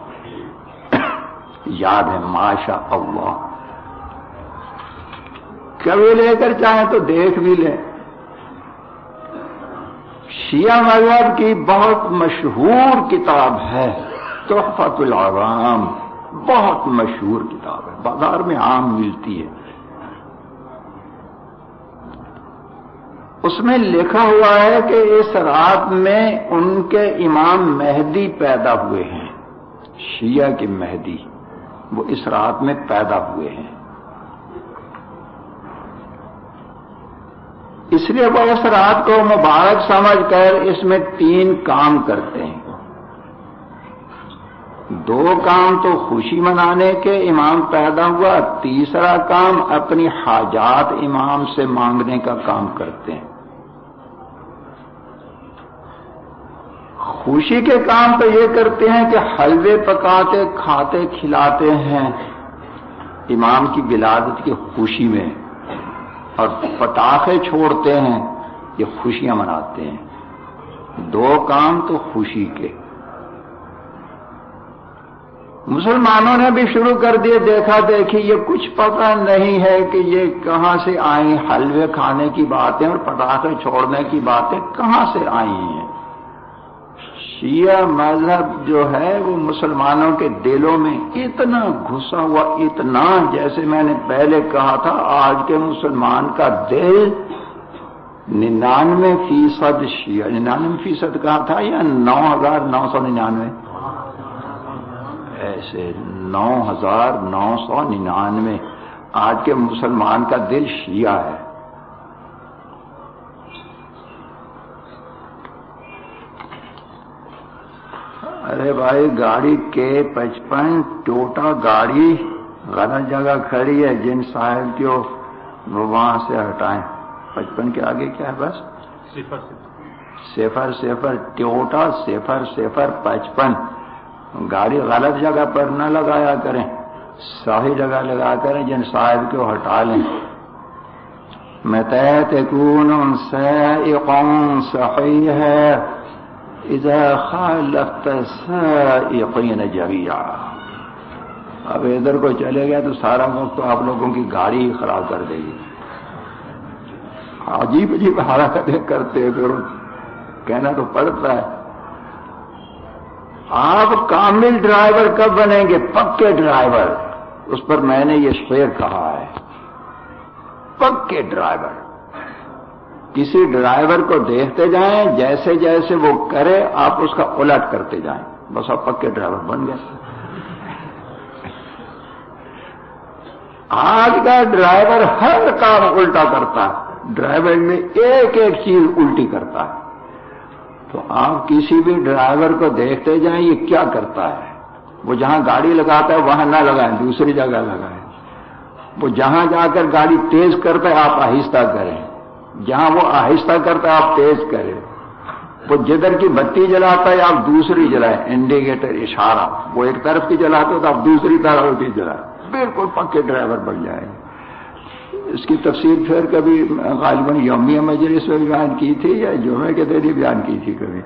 یاد ہے ماشا اللہ۔ کبھی لے کر چاہیں تو دیکھ بھی لیں۔ شیعہ مذہب کی بہت مشہور کتاب ہے تحفت العوام، بہت مشہور کتاب ہے، بازار میں عام ملتی ہے۔ اس میں لکھا ہوا ہے کہ اس رات میں ان کے امام مہدی پیدا ہوئے ہیں، شیعہ کے مہدی، وہ اس رات میں پیدا ہوئے ہیں۔ اس لیے وہ اس رات کو مبارک سمجھ کر اس میں تین کام کرتے ہیں۔ دو کام تو خوشی منانے کے امام پیدا ہوا، تیسرا کام اپنی حاجات امام سے مانگنے کا کام کرتے ہیں۔ خوشی کے کام تو یہ کرتے ہیں کہ حلوے پکاتے، کھاتے، کھلاتے ہیں۔ امام کی ولادت کی خوشی میں۔ اور پٹاخے چھوڑتے ہیں، یہ خوشیاں مناتے ہیں۔ دو کام تو خوشی کے۔ مسلمانوں نے بھی شروع کر دیے، دیکھا دیکھی، یہ کچھ پتہ نہیں ہے کہ یہ کہاں سے آئی حلوے کھانے کی باتیں اور پٹاخے چھوڑنے کی باتیں کہاں سے آئی ہیں۔ شیعہ مذہب جو ہے وہ مسلمانوں کے دلوں میں اتنا گھسا ہوا، اتنا جیسے میں نے پہلے کہا تھا، آج کے مسلمان کا دل ننانوے فیصد شیعہ، ننانوے فیصد کہا تھا یا نو ہزار نو سو ننانوے؟ ایسے نو ہزار نو سو ننانوے۔ آج کے مسلمان کا دل شیعہ ہے۔ ارے بھائی گاڑی کے پچپن ٹوٹا گاڑی غلط جگہ کھڑی ہے جن صاحب وہ وہاں سے ہٹائیں۔ پچپن کے آگے کیا ہے بس؟ صفر صفر۔ ٹوٹا صفر صفر پچپن۔ گاڑی غلط جگہ پر نہ لگایا کریں صحیح جگہ لگا کریں جن صاحب کو ہٹا لیں۔ میں تکون سائقون صحیح ہے۔ اذا خالفت سائقین جميعا. اب ادھر کو چلے گیا تو سارا وقت تو آپ لوگوں کی گاڑی خراب کر دے گی. عجیب عجیب حرکتیں کرتے پھر. کہنا تو پڑتا ہے. آپ کامل ڈرائیور کب بنیں گے؟ پکے ڈرائیور. اس پر میں نے یہ شعر کہا ہے. پکے ڈرائیور. کسی ڈرائیور کو دیکھتے جائیں، جیسے جیسے وہ کرے، آپ اس کا الٹ کرتے جائیں۔ بس آپ پکے ڈرائیور بن گئے۔ آج کا ڈرائیور ہر کام الٹا کرتا ہے۔ ڈرائیور میں ایک ایک چیز الٹی کرتا ہے۔ تو آپ کسی بھی ڈرائیور کو دیکھتے جائیں، یہ کیا کرتا ہے؟ وہ جہاں گاڑی لگاتا ہے، وہاں نہ لگائیں، دوسری جگہ لگائیں۔ وہ جہاں جا کر گاڑی تیز کرتا ہے، آپ آہستہ کریں۔ جہاں وہ آہستہ کرتا ہے، آپ تیز کریں۔ وہ جدھر کی بتی جلاتا ہے، آپ دوسری جلائیں۔ انڈیکیٹر اشارہ۔ وہ ایک طرف کی جلاتے تو آپ دوسری طرف کی جلائیں۔ بالکل پکے ڈرائیور بن جائیں۔ اس کی تفصیل پھر کبھی غالباً یومیہ مجلس میں بیان کی تھی یا جمعے کے دن بیان کی تھی کبھی؟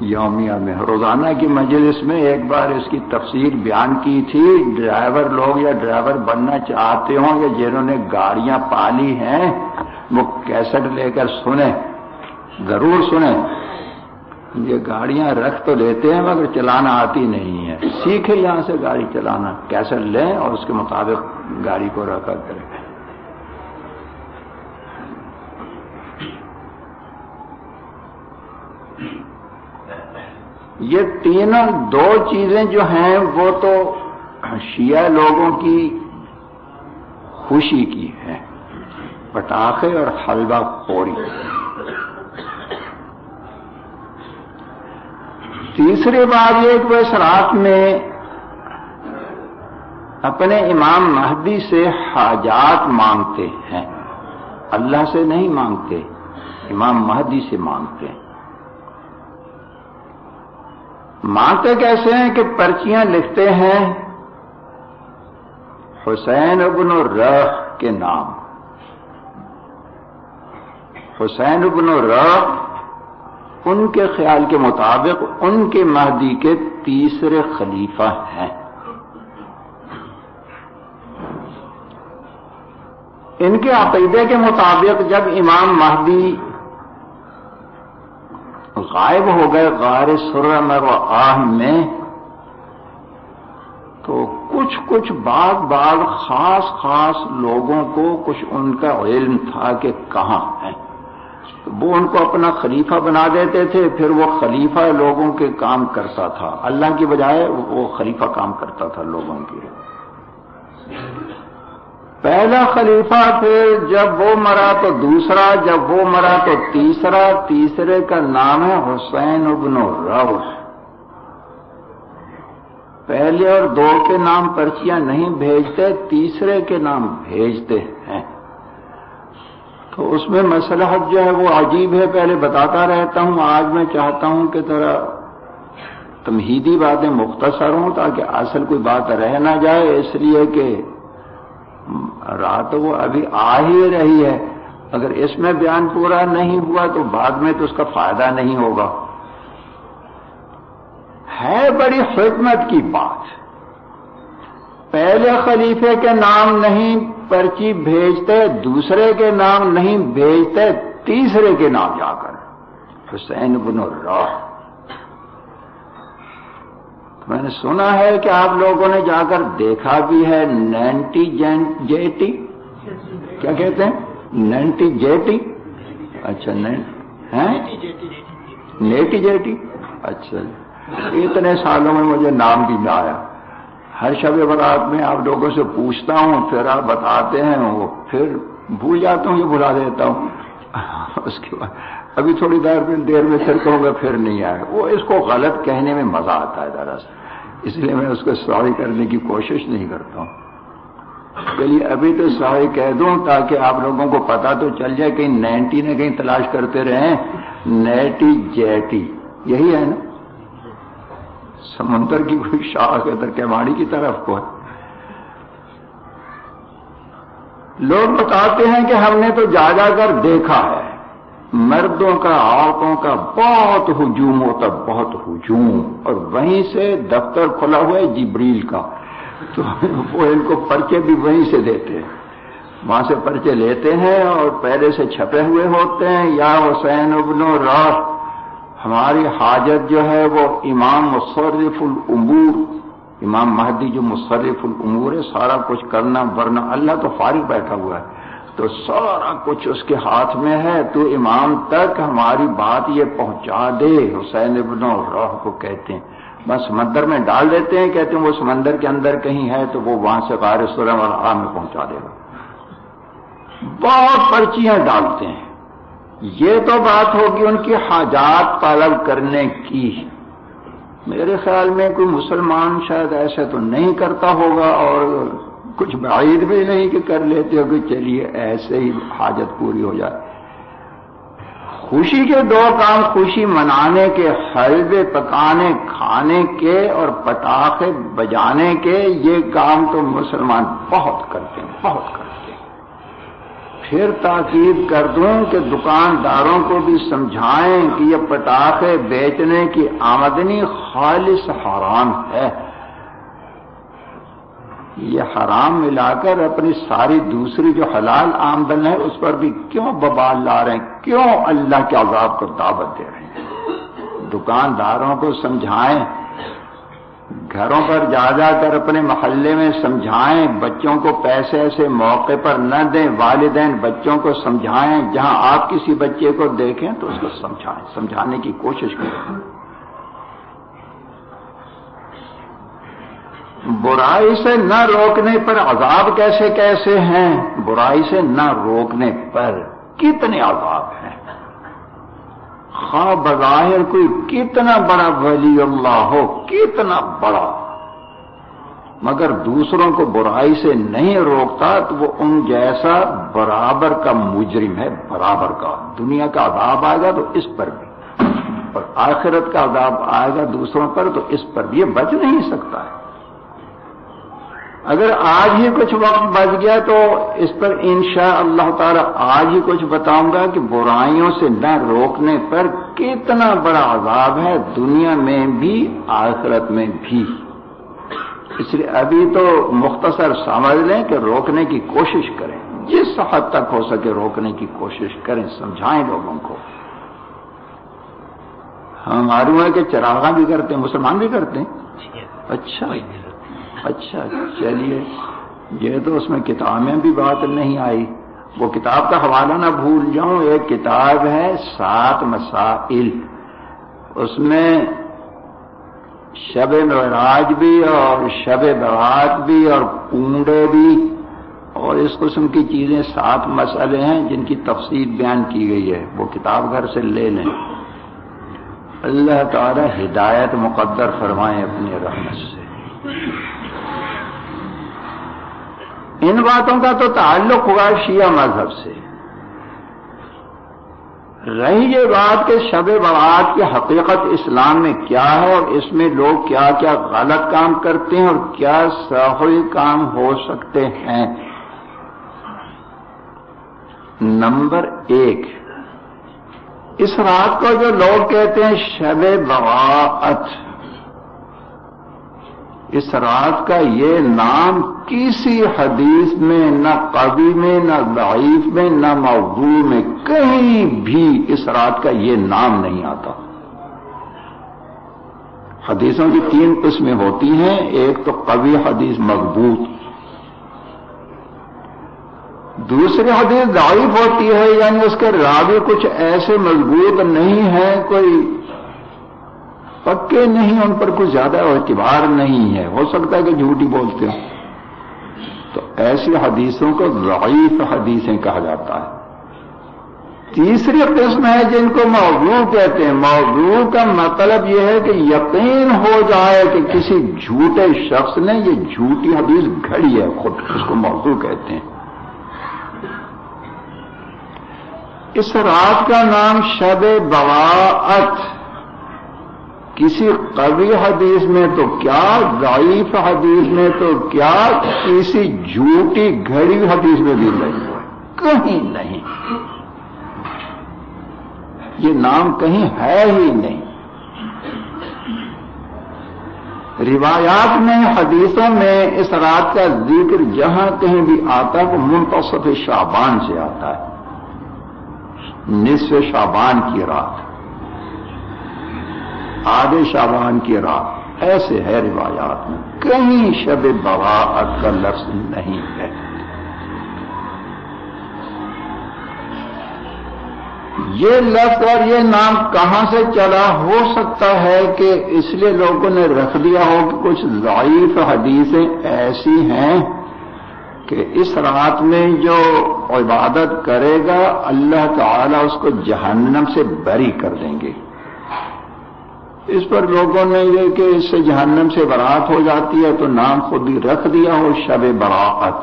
یومیہ میں۔ روزانہ کی مجلس میں ایک بار اس کی تفصیل بیان کی تھی۔ ڈرائیور لوگ یا ڈرائیور بننا چاہتے ہوں یا جنہوں نے گاڑیاں پالی ہیں، وہ کیسٹ لے کر سنیں۔ ضرور سنیں۔ یہ گاڑیاں رکھ تو لیتے ہیں مگر چلانا آتی نہیں ہے سیکھے یہاں سے گاڑی چلانا، کیسٹ لیں اور اس کے مطابق گاڑی کو رکھا کریں۔ یہ تینوں دو چیزیں جو ہیں وہ تو شیعہ لوگوں کی خوشی کی ہے پٹاخے اور حلوہ پوری۔ تیسری بات یہ کہ وہ اس رات میں اپنے امام مہدی سے حاجات مانگتے ہیں۔ اللہ سے نہیں مانگتے، امام مہدی سے مانگتے ہیں۔ مانگتے کیسے ہیں کہ پرچیاں لکھتے ہیں؟ حسین ابن الرح کے نام۔ حسین ابن الرح ان کے خیال کے مطابق ان کے مہدی کے تیسرے خلیفہ ہیں۔ ان کے عقیدے کے مطابق جب امام مہدی غائب ہو گئے غار سرم و آہ میں، تو کچھ کچھ بعض بعض خاص خاص لوگوں کو کچھ ان کا علم تھا کہ کہاں ہے وہ ان کو اپنا خلیفہ بنا دیتے تھے، پھر وہ خلیفہ لوگوں کے کام کرتا تھا۔ اللہ کی بجائے وہ خلیفہ کام کرتا تھا لوگوں کی پہلا خلیفہ پھر جب وہ مرا تو دوسرا، جب وہ مرا تو تیسرا، تیسرے کا نام ہے حسین ابن رو پہلے اور دو کے نام پرچیاں نہیں بھیجتے، تیسرے کے نام بھیجتے ہیں۔ تو اس میں مسئلہ جو ہے وہ عجیب ہے، پہلے بتاتا رہتا ہوں، آج میں چاہتا ہوں کہ ذرا تمہیدی باتیں مختصر ہوں تاکہ اصل کوئی بات رہ نہ جائے، اس لیے کہ رات وہ ابھی آ ہی رہی ہے۔ اگر اس میں بیان پورا نہیں ہوا تو بعد میں تو اس کا فائدہ نہیں ہوگا۔ ہے بڑی حکمت کی بات۔ پہلے خلیفے کے نام نہیں پرچی بھیجتے، دوسرے کے نام نہیں بھیجتے، تیسرے کے نام جا کر۔ حسین بن الراہ میں نے سنا ہے کہ آپ لوگوں نے جا کر دیکھا بھی ہے نینٹی جے ٹی کیا کہتے ہیں؟ نینٹی جے ٹی اچھا نیٹی جے ٹی اچھا اتنے سالوں میں مجھے نام بھی نہ آیا۔ ہر شب برات میں آپ لوگوں سے پوچھتا ہوں، پھر آپ بتاتے ہیں، وہ پھر بھول جاتا ہوں یہ بلا دیتا ہوں۔ اس کے بعد ابھی تھوڑی دیر میں دیر میں پھر کہوں گا، پھر نہیں آئے وہ اس کو غلط کہنے میں مزہ آتا ہے دراصل۔ اس لیے میں اس کو سواری کرنے کی کوشش نہیں کرتا ہوں۔ چلیے، ابھی تو سواری کہہ دوں تاکہ آپ لوگوں کو پتا تو چل جائے کہیں نینٹی نے کہیں تلاش کرتے رہیں۔ نیٹی جیٹی، یہی ہے نا؟ سمندر کی کوئی شاہ کے در کیواڑی کی طرف کو۔ ہے لوگ بتاتے ہیں کہ ہم نے تو جا جا کر دیکھا ہے۔ مردوں کا، عورتوں کا بہت ہجوم ہوتا، بہت ہجوم۔ اور وہیں سے دفتر کھلا ہوا ہے جبریل کا۔ تو وہ ان کو پرچے بھی وہیں سے دیتے ہیں۔ وہاں سے پرچے لیتے ہیں اور پہلے سے چھپے ہوئے ہوتے ہیں۔ یا حسین ابن راہ، ہماری حاجت جو ہے وہ امام مصرف العمور امام مہدی جو مصرف العمور ہے، سارا کچھ کرنا، ورنہ اللہ تو فارغ بیٹھا ہوا ہے۔ تو سارا کچھ اس کے ہاتھ میں ہے۔ تو امام تک ہماری بات یہ پہنچا دے، حسین ابن روح کو کہتے ہیں۔ بس سمندر میں ڈال دیتے ہیں، کہتے ہیں وہ سمندر کے اندر کہیں ہے، تو وہ وہاں سے غار سورم اور میں پہنچا دے گا۔ بہت پرچیاں ڈالتے ہیں۔ یہ تو بات ہوگی ان کی حاجات طلب کرنے کی۔ میرے خیال میں کوئی مسلمان شاید ایسے تو نہیں کرتا ہوگا اور کچھ بعید بھی نہیں کہ کر لیتے ہو کہ چلیے ایسے ہی حاجت پوری ہو جائے۔ خوشی کے دو کام خوشی منانے کے، حلوے پکانے، کھانے کے اور پٹاخے بجانے کے، یہ کام تو مسلمان بہت کرتے ہیں، بہت کرتے ہیں۔ پھر تاکید کر دوں کہ دکانداروں کو بھی سمجھائیں کہ یہ پٹاخے بیچنے کی آمدنی خالص حرام ہے۔ یہ حرام ملا کر اپنی ساری دوسری جو حلال آمدن ہے اس پر بھی کیوں ببال لا رہے ہیں؟ کیوں اللہ کے عذاب کو دعوت دے رہے ہیں؟ دکانداروں کو سمجھائیں، گھروں پر جا جا کر اپنے محلے میں سمجھائیں، بچوں کو پیسے ایسے موقع پر نہ دیں، والدین بچوں کو سمجھائیں، جہاں آپ کسی بچے کو دیکھیں تو اس کو سمجھائیں، سمجھانے کی کوشش کریں۔ برائی سے نہ روکنے پر عذاب کیسے کیسے ہیں؟ برائی سے نہ روکنے پر کتنے عذاب ہیں؟ خواہ بظاہر کوئی کتنا بڑا ولی اللہ ہو، کتنا بڑا۔ مگر دوسروں کو برائی سے نہیں روکتا تو وہ ان جیسا برابر کا مجرم ہے، برابر کا۔ دنیا کا عذاب آئے گا تو اس پر بھی۔ اور آخرت کا عذاب آئے گا دوسروں پر تو اس پر بھی، یہ بچ نہیں سکتا ہے۔ اگر آج ہی کچھ وقت بچ گیا تو اس پر انشاء اللہ تعالی آج ہی کچھ بتاؤں گا کہ برائیوں سے نہ روکنے پر کتنا بڑا عذاب ہے دنیا میں بھی آخرت میں بھی۔ اس لیے ابھی تو مختصر سمجھ لیں کہ روکنے کی کوشش کریں۔ جس حد تک ہو سکے روکنے کی کوشش کریں سمجھائیں لوگوں کو۔ ہم معلوم ہے کہ چراغاں بھی کرتے ہیں مسلمان بھی کرتے ہیں۔ اچھا۔ اچھا چلیے، یہ تو اس میں کتاب میں بھی بات نہیں آئی۔ وہ کتاب کا حوالہ نہ بھول جاؤں، ایک کتاب ہے سات مسائل۔ اس میں شب معراج بھی اور شب برات بھی اور کنڈے بھی اور اس قسم کی چیزیں سات مسئلے ہیں جن کی تفصیل بیان کی گئی ہے۔ وہ کتاب گھر سے لے لیں۔ اللہ تعالی ہدایت مقدر فرمائیں اپنی رحمت سے۔ ان باتوں کا تو تعلق ہوا شیعہ مذہب سے۔ رہی یہ بات کہ شب برات کی حقیقت اسلام میں کیا ہے اور اس میں لوگ کیا کیا غلط کام کرتے ہیں اور کیا صحیح کام ہو سکتے ہیں۔ نمبر ایک، اس رات کو جو لوگ کہتے ہیں شب بواعت اس رات کا یہ نام کسی حدیث میں، نہ قوی میں، نہ ضعیف میں، نہ موضوع میں کہیں بھی اس رات کا یہ نام نہیں آتا۔ حدیثوں کی تین قسمیں ہوتی ہیں، ایک تو قوی حدیث مضبوط، دوسری حدیث ضعیف ہوتی ہے یعنی اس کے راوی کچھ ایسے مضبوط نہیں ہیں، کوئی پکے نہیں، ان پر کچھ زیادہ اعتبار نہیں ہے۔ ہو سکتا ہے کہ جھوٹی بولتے ہو تو ایسی حدیثوں کو ضعیف حدیثیں کہا جاتا ہے۔ تیسری قسم ہے جن کو موضوع کہتے ہیں۔ موضوع کا مطلب یہ ہے کہ یقین ہو جائے کہ کسی جھوٹے شخص نے یہ جھوٹی حدیث گھڑی ہے، خود اس کو موضوع کہتے ہیں۔ اس رات کا نام شب بواعت۔ کسی قوی حدیث میں تو کیا ضعیف حدیث میں تو کیا کسی جھوٹی گھڑی حدیث میں بھی نہیں کہیں نہیں۔ یہ نام کہیں ہے ہی نہیں۔ روایات میں، حدیثوں میں اس رات کا ذکر جہاں کہیں بھی آتا ہے، وہ منتصف شابان سے آتا ہے۔ نصف شابان کی رات۔ آدھے شابان کی رات ایسے ہے روایات میں۔ کہیں شب بواعت کا لفظ نہیں ہے۔ یہ لفظ اور یہ نام کہاں سے چلا؟ ہو سکتا ہے کہ اس لیے لوگوں نے رکھ دیا ہو کہ کچھ ضعیف حدیثیں ایسی ہیں کہ اس رات میں جو عبادت کرے گا، اللہ تعالی اس کو جہنم سے بری کر دیں گے۔ اس پر لوگوں نے یہ کہ اس سے جہنم سے برات ہو جاتی ہے تو نام خود ہی رکھ دیا ہو، شب براعت۔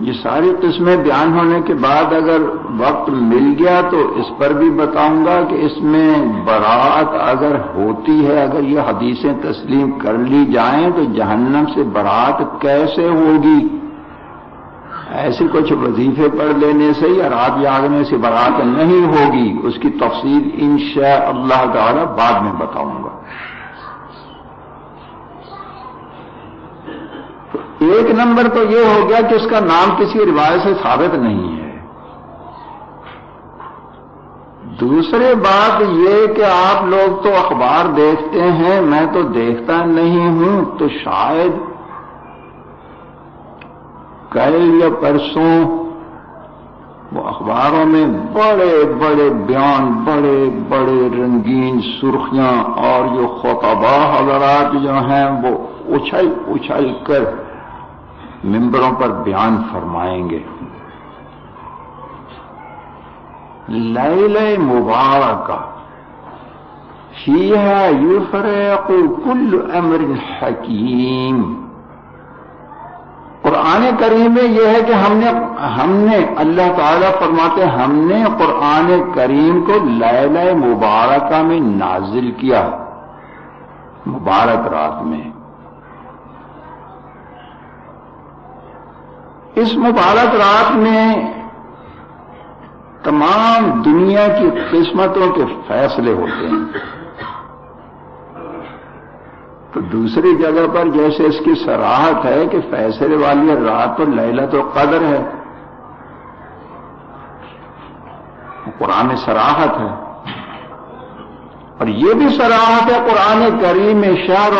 یہ ساری قسمیں بیان ہونے کے بعد اگر وقت مل گیا تو اس پر بھی بتاؤں گا کہ اس میں برات اگر ہوتی ہے، اگر یہ حدیثیں تسلیم کر لی جائیں تو جہنم سے برات کیسے ہوگی؟ ایسے کچھ وظیفے پڑھ لینے سے یا رات جاگنے سے برات نہیں ہوگی، اس کی تفصیل انشاء اللہ تعالی بعد میں بتاؤں گا۔ ایک نمبر تو یہ ہو گیا کہ اس کا نام کسی روایت سے ثابت نہیں ہے۔ دوسری بات یہ کہ آپ لوگ تو اخبار دیکھتے ہیں، میں تو دیکھتا نہیں ہوں، تو شاید کل یا پرسوں، وہ اخباروں میں بڑے بڑے بیان، بڑے بڑے رنگین سرخیاں اور جو خطبہ حضرات جو ہیں وہ اچھل اچھل کر ممبروں پر بیان فرمائیں گے۔ لیل مبارک فیہا یفرق کل امر حکیم۔ قرآن کریم میں یہ ہے کہ ہم نے ہم نے اللہ تعالیٰ فرماتے ہم نے قرآن کریم کو لیلہ مبارکہ میں نازل کیا، مبارک رات میں۔ اس مبارک رات میں تمام دنیا کی قسمتوں کے فیصلے ہوتے ہیں۔ تو دوسری جگہ پر جیسے اس کی سراہت ہے کہ فیصلے والی رات تو لیلت تو قدر ہے۔ قرآن سراہت ہے۔ اور یہ بھی سراہت ہے قرآن کریم میں شہر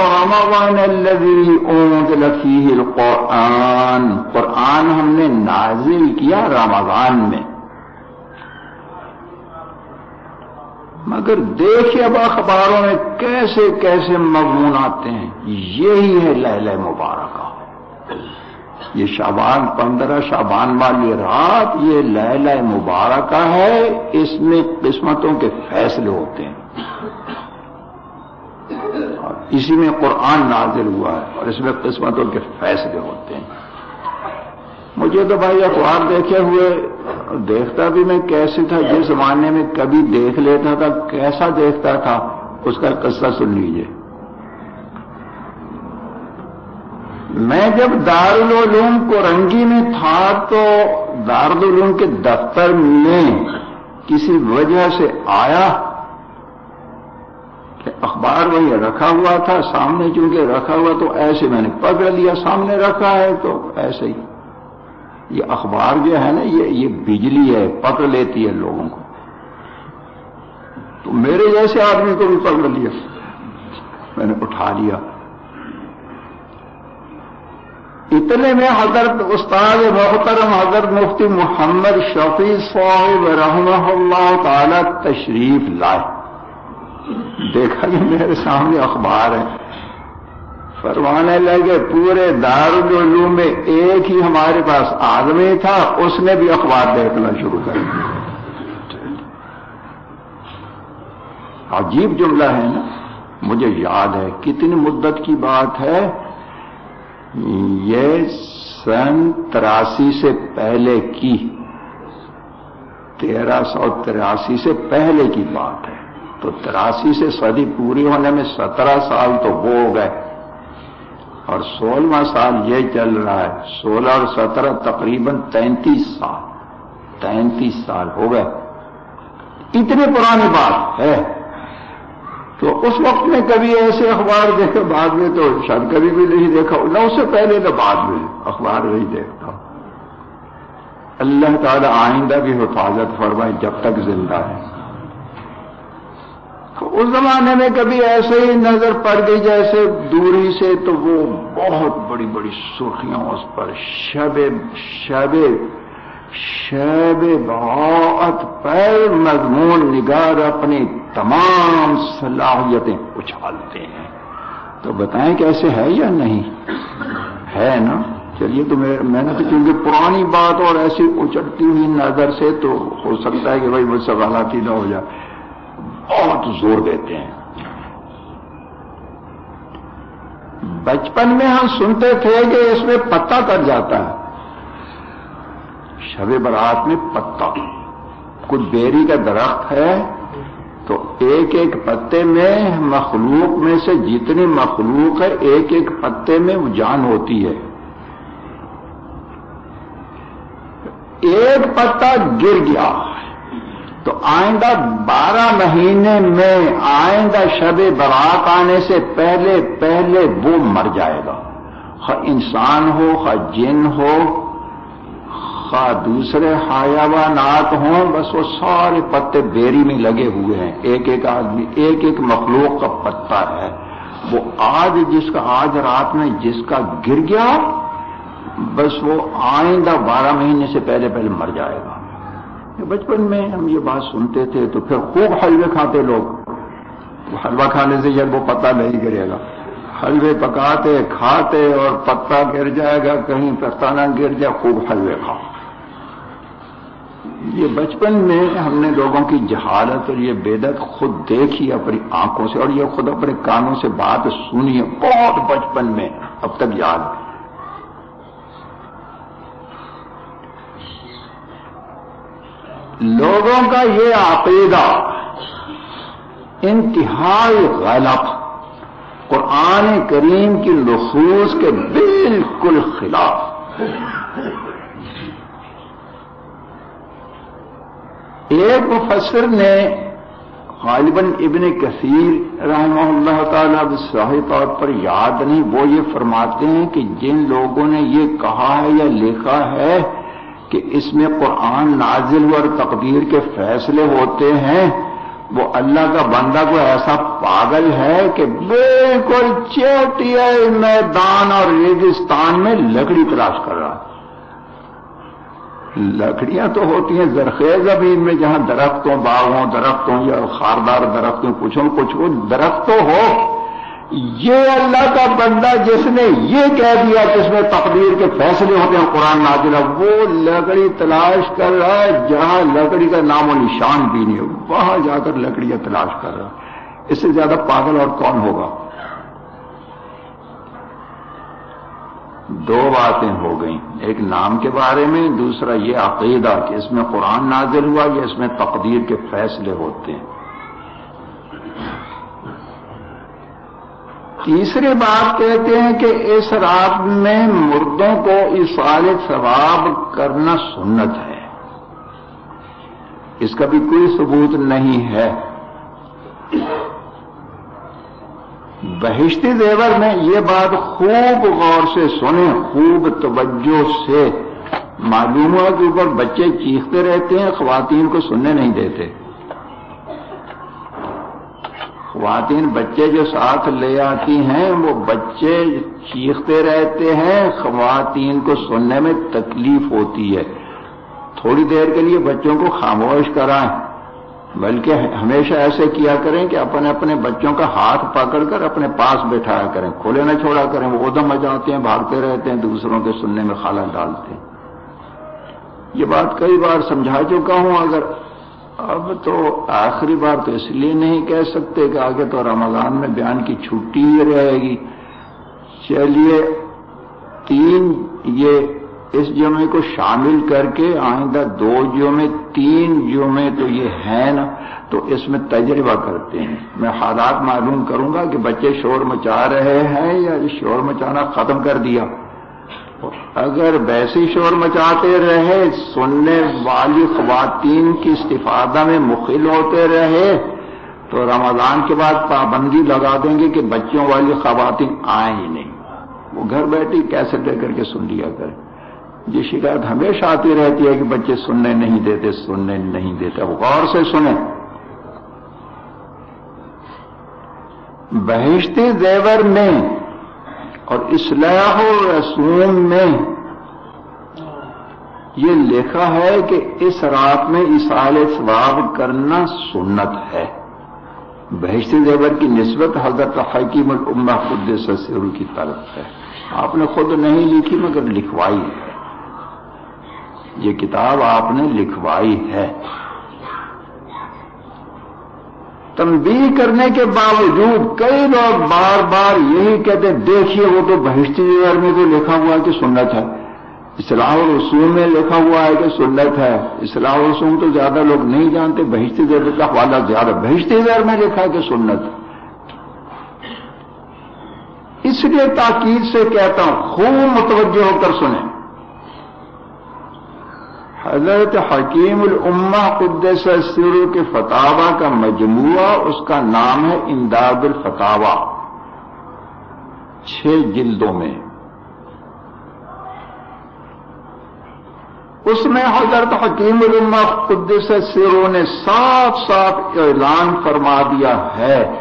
القرآن۔ قرآن ہم نے نازل کیا رمضان میں۔ مگر دیکھیے اب اخباروں میں کیسے کیسے مضمون آتے ہیں۔ یہی ہے لہل مبارکہ۔ یہ شابان پندرہ شابان والی رات یہ لہل مبارکہ ہے، اس میں قسمتوں کے فیصلے ہوتے ہیں۔ اور اسی میں قرآن نازل ہوا ہے اور اس میں قسمتوں کے فیصلے ہوتے ہیں۔ مجھے تو بھائی اخبار دیکھے ہوئے دیکھتا بھی میں کیسے تھا، جس زمانے میں کبھی دیکھ لیتا تھا، کیسا دیکھتا تھا، اس کا قصہ سن لیجیے میں جب دارالعلوم کو رنگی میں تھا تو دارالعلوم کے دفتر میں کسی وجہ سے آیا کہ اخبار وہی رکھا ہوا تھا، سامنے چونکہ رکھا ہوا تو ایسے میں نے پکڑ لیا، سامنے رکھا ہے تو ایسے ہی۔ یہ اخبار جو ہے نا، یہ یہ بجلی ہے، پکڑ لیتی ہے لوگوں کو۔ تو میرے جیسے آدمی کو بھی پکڑ لیا۔ میں نے اٹھا لیا۔ اتنے میں حضرت استاد محترم حضرت مفتی محمد شفیع صاحب رحمہ اللہ تعالی تشریف لائے۔ دیکھا کہ میرے سامنے اخبار ہے۔ فرمانے لگے، پورے دارالعلوم میں ایک ہی ہمارے پاس آدمی تھا، اس نے بھی اخبار دیکھنا شروع کر دیا۔ عجیب جملہ ہے نا؟ مجھے یاد ہے، کتنی مدت کی بات ہے۔ یہ سن تراسی سے پہلے کی۔ تیرہ سو تراسی سے پہلے کی بات ہے۔ تو تراسی سے صدی پوری ہونے میں سترہ سال تو ہو گئے۔ اور سولہواں سال یہ چل رہا ہے، سولہ اور سترہ تقریباً تینتیس سال تینتیس سال ہو گئے۔ اتنی پرانی بات ہے۔ تو اس وقت میں کبھی ایسے اخبار دیکھے بعد میں تو شاید کبھی بھی نہیں دیکھا، نہ اس سے پہلے تو بعد میں اخبار نہیں دیکھتا۔ اللہ تعالی آئندہ بھی حفاظت فرمائے جب تک زندہ ہے۔ اس زمانے میں کبھی ایسے ہی نظر پڑ گئی جیسے دوری سے، تو وہ بہت بڑی بڑی سرخیاں اس پر شب شب شب بہت پیر مضمون نگار اپنی تمام صلاحیتیں اچھالتے ہیں۔ تو بتائیں کہ ایسے ہے یا نہیں؟ ہے نا؟ چلیے تو میں نے تو کیونکہ پرانی بات اور ایسی اچڑتی ہوئی نظر سے تو ہو سکتا ہے کہ بھائی مجھ سے غلطی نہ ہو جائے۔ بہت زور دیتے ہیں۔ بچپن میں ہم سنتے تھے کہ اس میں پتا کٹ جاتا ہے۔ شب برات میں پتا۔ کچھ بیری کا درخت ہے تو ایک ایک پتے میں مخلوق میں سے جتنی مخلوق ہے، ایک ایک پتے میں وہ جان ہوتی ہے۔ ایک پتا گر گیا۔ تو آئندہ بارہ مہینے میں آئندہ شب برات آنے سے پہلے پہلے وہ مر جائے گا۔ خواہ انسان ہو، خواہ جن ہو، خواہ دوسرے حیوانات ہوں، بس وہ سارے پتے بیری میں لگے ہوئے ہیں۔ ایک ایک آدمی، ایک ایک مخلوق کا پتا ہے۔ وہ آج جس کا، آج رات میں جس کا گر گیا، بس وہ آئندہ بارہ مہینے سے پہلے پہلے مر جائے گا۔ بچپن میں ہم یہ بات سنتے تھے تو پھر خوب حلوے کھاتے لوگ۔ حلوہ کھانے سے جب وہ پتا نہیں گرے گا۔ حلوے پکاتے، کھاتے اور پتا گر جائے گا، کہیں پتا نہ گر جائے، خوب حلوے کھاؤ۔ یہ بچپن میں ہم نے لوگوں کی جہالت اور یہ بےدت خود دیکھی اپنی آنکھوں سے اور یہ خود اپنے کانوں سے بات سنی ہے۔ بہت بچپن میں، اب تک یاد ہے۔ لوگوں کا یہ عقیدہ انتہائی غلط قرآن کریم کی نصوص کے بالکل خلاف ایک مفسر نے غالباً ابن کثیر رحمہ اللہ تعالیٰ اب صحیح طور پر یاد نہیں وہ یہ فرماتے ہیں کہ جن لوگوں نے یہ کہا ہے یا لکھا ہے کہ اس میں قرآن نازل اور تقدیر کے فیصلے ہوتے ہیں، وہ اللہ کا بندہ کو ایسا پاگل ہے کہ بالکل چیٹیا میدان اور ریگستان میں لکڑی تلاش کر رہا لکڑیاں تو ہوتی ہیں زرخیز زمین میں، جہاں درختوں، باغوں، درختوں یا خاردار درختوں، کچھ ہو کچھ ہو درخت تو ہو۔ یہ اللہ کا بندہ جس نے یہ کہہ دیا کہ اس میں تقدیر کے فیصلے ہوتے ہیں، قرآن نازلہ وہ لکڑی تلاش کر رہا ہے، جہاں لکڑی کا نام و نشان بھی نہیں ہو وہاں جا کر لکڑیاں تلاش کر رہا ہے۔ اس سے زیادہ پاگل اور کون ہوگا؟ دو باتیں ہو گئیں، ایک نام کے بارے میں، دوسرا یہ عقیدہ کہ اس میں قرآن نازل ہوا یا اس میں تقدیر کے فیصلے ہوتے ہیں۔ تیسری بات کہتے ہیں کہ اس رات میں مردوں کو اسال ثواب کرنا سنت ہے۔ اس کا بھی کوئی ثبوت نہیں ہے۔ بہشتی دیور میں یہ بات خوب غور سے سنیں، خوب توجہ سے۔ معلوم ہوا کے اوپر بچے چیختے رہتے ہیں، خواتین کو سننے نہیں دیتے۔ خواتین بچے جو ساتھ لے آتی ہیں، وہ بچے چیختے رہتے ہیں، خواتین کو سننے میں تکلیف ہوتی ہے۔ تھوڑی دیر کے لیے بچوں کو خاموش کرائیں۔ بلکہ ہمیشہ ایسے کیا کریں کہ اپنے اپنے بچوں کا ہاتھ پکڑ کر اپنے پاس بیٹھایا کریں۔ کھولے نہ چھوڑا کریں، وہ ادم مجاتے ہیں، بھاگتے رہتے ہیں، دوسروں کے سننے میں خالہ ڈالتے ہیں۔ یہ بات کئی بار سمجھا چکا ہوں، اگر اب تو آخری بار تو اس لیے نہیں کہہ سکتے کہ آگے تو رمضان میں بیان کی چھٹی ہی رہے گی۔ چلیے، تین یہ اس جمعے کو شامل کر کے آئندہ دو جمعے، تین جمعے تو یہ ہے نا، تو اس میں تجربہ کرتے ہیں۔ میں حالات معلوم کروں گا کہ بچے شور مچا رہے ہیں یا شور مچانا ختم کر دیا۔ اگر ویسی شور مچاتے رہے، سننے والی خواتین کی استفادہ میں مخل ہوتے رہے، تو رمضان کے بعد پابندی لگا دیں گے کہ بچوں والی خواتین آئیں ہی نہیں۔ وہ گھر بیٹھی کیسے دے کر کے سن لیا کریں یہ شکایت ہمیشہ آتی رہتی ہے کہ بچے سننے نہیں دیتے، سننے نہیں دیتے۔ وہ غور سے سنیں۔ بہشتی زیور میں اور اصلاح رسوم میں یہ لکھا ہے کہ اس رات میں اسال ثواب کرنا سنت ہے۔ بہشتی زیور کی نسبت حضرت حکیم الامہ خود سسر کی طرف ہے۔ آپ نے خود نہیں لکھی مگر لکھوائی ہے۔ یہ کتاب آپ نے لکھوائی ہے۔ تنبیہ کرنے کے باوجود کئی لوگ بار بار یہی کہتے دیکھیے وہ تو بہشتی نظر میں تو لکھا ہوا ہے کہ سنت ہے۔ اصلاح رسوم میں لکھا ہوا ہے کہ سنت ہے۔ اصلاح رسوم تو زیادہ لوگ نہیں جانتے، بہشتی جی زیر کا حوالہ زیادہ۔ بہشتی جی زیر میں لکھا ہے کہ سنت۔ اس لیے تاکید سے کہتا ہوں، خوب متوجہ ہو کر سنیں۔ حضرت حکیم الامہ قدس سر کے فتوا کا مجموعہ، اس کا نام ہے امداد الفتاوا چھ جلدوں میں۔ اس میں حضرت حکیم الامہ قدس سرو نے صاف صاف اعلان فرما دیا ہے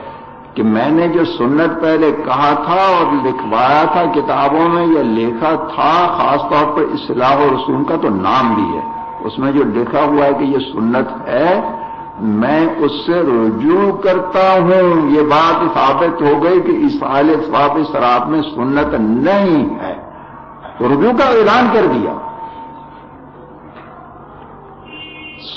کہ میں نے جو سنت پہلے کہا تھا اور لکھوایا تھا کتابوں میں یا لکھا تھا، خاص طور پر اصلاح و رسوم کا تو نام بھی ہے۔ اس میں جو لکھا ہوا ہے کہ یہ سنت ہے، میں اس سے رجوع کرتا ہوں۔ یہ بات ثابت ہو گئی کہ اس حال سواب شراب میں سنت نہیں ہے۔ تو رجوع کا اعلان کر دیا۔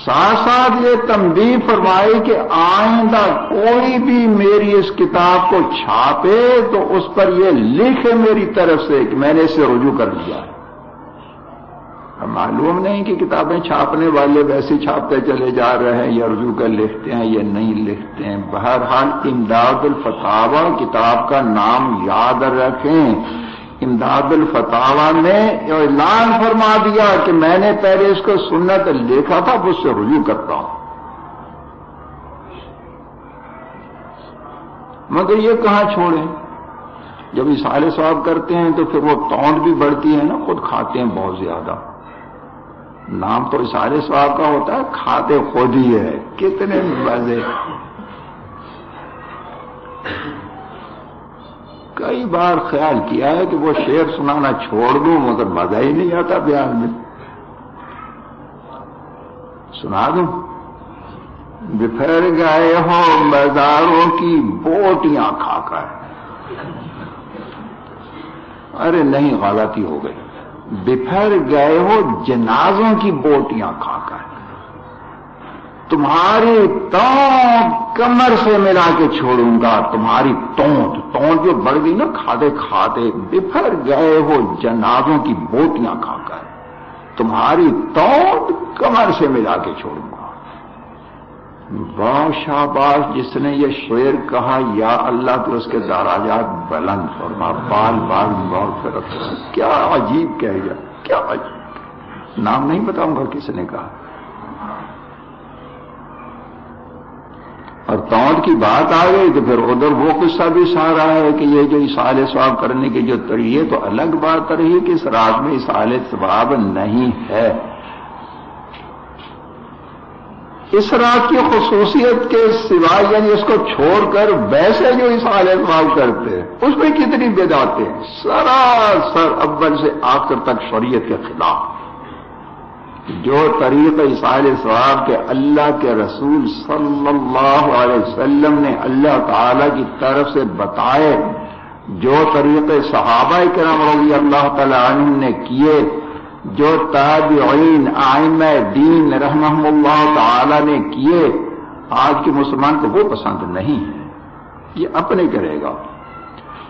ساتھ ساتھ یہ تنبیہ فرمائی کہ آئندہ کوئی بھی میری اس کتاب کو چھاپے تو اس پر یہ لکھے میری طرف سے کہ میں نے اسے رجوع کر لیا معلوم نہیں کہ کتابیں چھاپنے والے ویسے چھاپتے چلے جا رہے ہیں یا رجوع کر لکھتے ہیں یا نہیں لکھتے ہیں۔ بہرحال امداد الفتاوا کتاب کا نام یاد رکھیں۔ امداد الفتاوا نے اعلان فرما دیا کہ میں نے پہلے اس کو سنت لکھا تھا اس سے رجوع کرتا ہوں۔ مگر یہ کہاں چھوڑیں جب اس صاحب کرتے ہیں تو پھر وہ ٹونٹ بھی بڑھتی ہے نا، خود کھاتے ہیں بہت زیادہ۔ نام تو سارے سواب کا ہوتا ہے، کھاتے خود ہی ہے۔ کتنے مزے۔ کئی بار خیال کیا ہے کہ وہ شعر سنانا چھوڑ دوں، مگر مزہ ہی نہیں آتا بیان میں۔ سنا دوں؟ بفر گئے ہو بازاروں کی بوٹیاں کھا کر۔ ارے نہیں، غلطی ہو گئی۔ بفر گئے ہو جنازوں کی بوٹیاں کھا کر۔ تمہاری تونت کمر سے ملا کے چھوڑوں گا۔ تمہاری تونت تونت جو بڑھ گئی نا کھاتے کھاتے بفر گئے ہو جنازوں کی بوٹیاں کھا کر۔ تمہاری تونت کمر سے ملا کے چھوڑوں گا۔ شاباش جس نے یہ شعر کہا، یا اللہ تو اس کے دراجات بلند اور بال بال بہت فرق کیا عجیب کہہ گیا کیا عجیب۔ نام نہیں بتاؤں گا کس نے کہا۔ اور توڑ کی بات آ گئی تو پھر ادھر وہ قصہ بھی سارا ہے کہ یہ جو اسال ثواب کرنے کے جو طریقے تو الگ بات رہی کہ اس رات میں اسال ثواب نہیں ہے۔ اس رات کی خصوصیت کے سوائے یعنی اس کو چھوڑ کر ویسے جو اسال ثواب کرتے ہیں، اس میں کتنی بے جاتے ہیں؟ سراسر اول سے آخر تک شریعت کے خلاف۔ جو طریق اسال ثواب کے اللہ کے رسول صلی اللہ علیہ وسلم نے اللہ تعالی کی طرف سے بتائے، جو طریق صحابہ کرام رضی اللہ تعالی عنہ نے کیے، جو تابعین آئم دین رحم اللہ تعالی نے کیے، آج کے مسلمان کو وہ پسند نہیں ہے۔ یہ اپنے کرے گا۔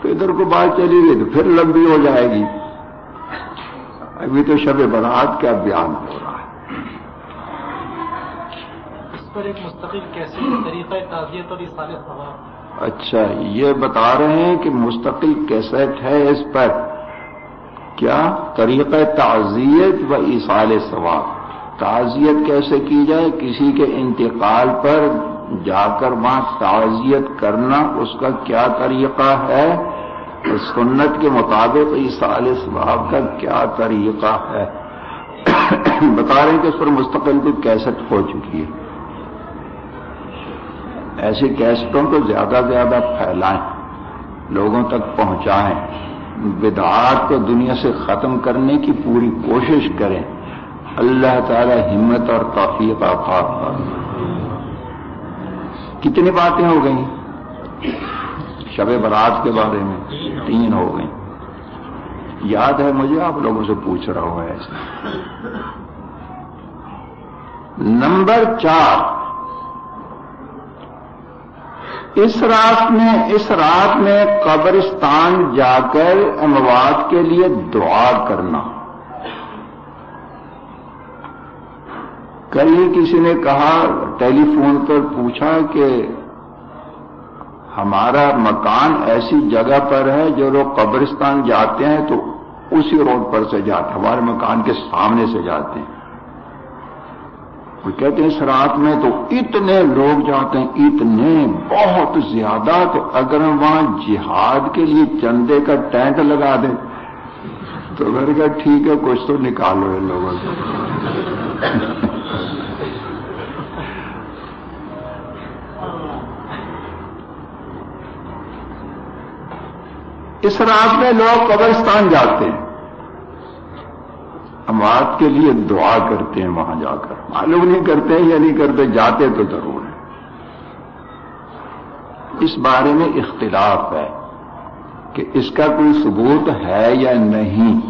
تو ادھر کو بات چلی گئی تو پھر لمبی ہو جائے گی۔ ابھی تو شب برات کا بیان ہو رہا ہے۔ اس پر ایک مستقل کیسے طریقہ تعزیت اور ثواب اچھا یہ بتا رہے ہیں کہ مستقل کیسٹ ہے اس پر۔ کیا؟ طریقہ تعزیت و اصال ثواب۔ تعزیت کیسے کی جائے؟ کسی کے انتقال پر جا کر وہاں تعزیت کرنا اس کا کیا طریقہ ہے؟ سنت کے مطابق اس سال ثواب کا کیا طریقہ ہے؟ بتا رہے ہیں کہ اس پر مستقل بھی کیسٹ ہو چکی ہے۔ ایسی کیسٹوں کو زیادہ زیادہ پھیلائیں، لوگوں تک پہنچائیں، بدعات کو دنیا سے ختم کرنے کی پوری کوشش کریں۔ اللہ تعالی ہمت اور توفیق عطا کتنی باتیں ہو گئیں؟ شب برات کے بارے میں تین ہو گئی یاد ہے مجھے آپ لوگوں سے پوچھ رہا ہوں ایسا۔ نمبر چار۔ اس رات میں، اس رات میں قبرستان جا کر اموات کے لیے دعا کرنا۔ کل ہی کسی نے کہا، ٹیلی فون پر پوچھا کہ ہمارا مکان ایسی جگہ پر ہے جو لوگ قبرستان جاتے ہیں تو اسی روڈ پر سے جاتے ہیں، ہمارے مکان کے سامنے سے جاتے ہیں۔ وہ کہتے ہیں، اس رات میں تو اتنے لوگ جاتے ہیں، اتنے بہت زیادہ، تو اگر ہم وہاں جہاد کے لیے چندے کا ٹینٹ لگا دیں تو میں نے کہا، ٹھیک ہے، کچھ تو نکالو ان لوگوں سے۔ اس رات میں لوگ قبرستان جاتے ہیں۔ اموات کے لیے دعا کرتے ہیں وہاں جا کر۔ معلوم نہیں کرتے یا نہیں کرتے، جاتے تو ضرور ہے اس بارے میں اختلاف ہے کہ اس کا کوئی ثبوت ہے یا نہیں۔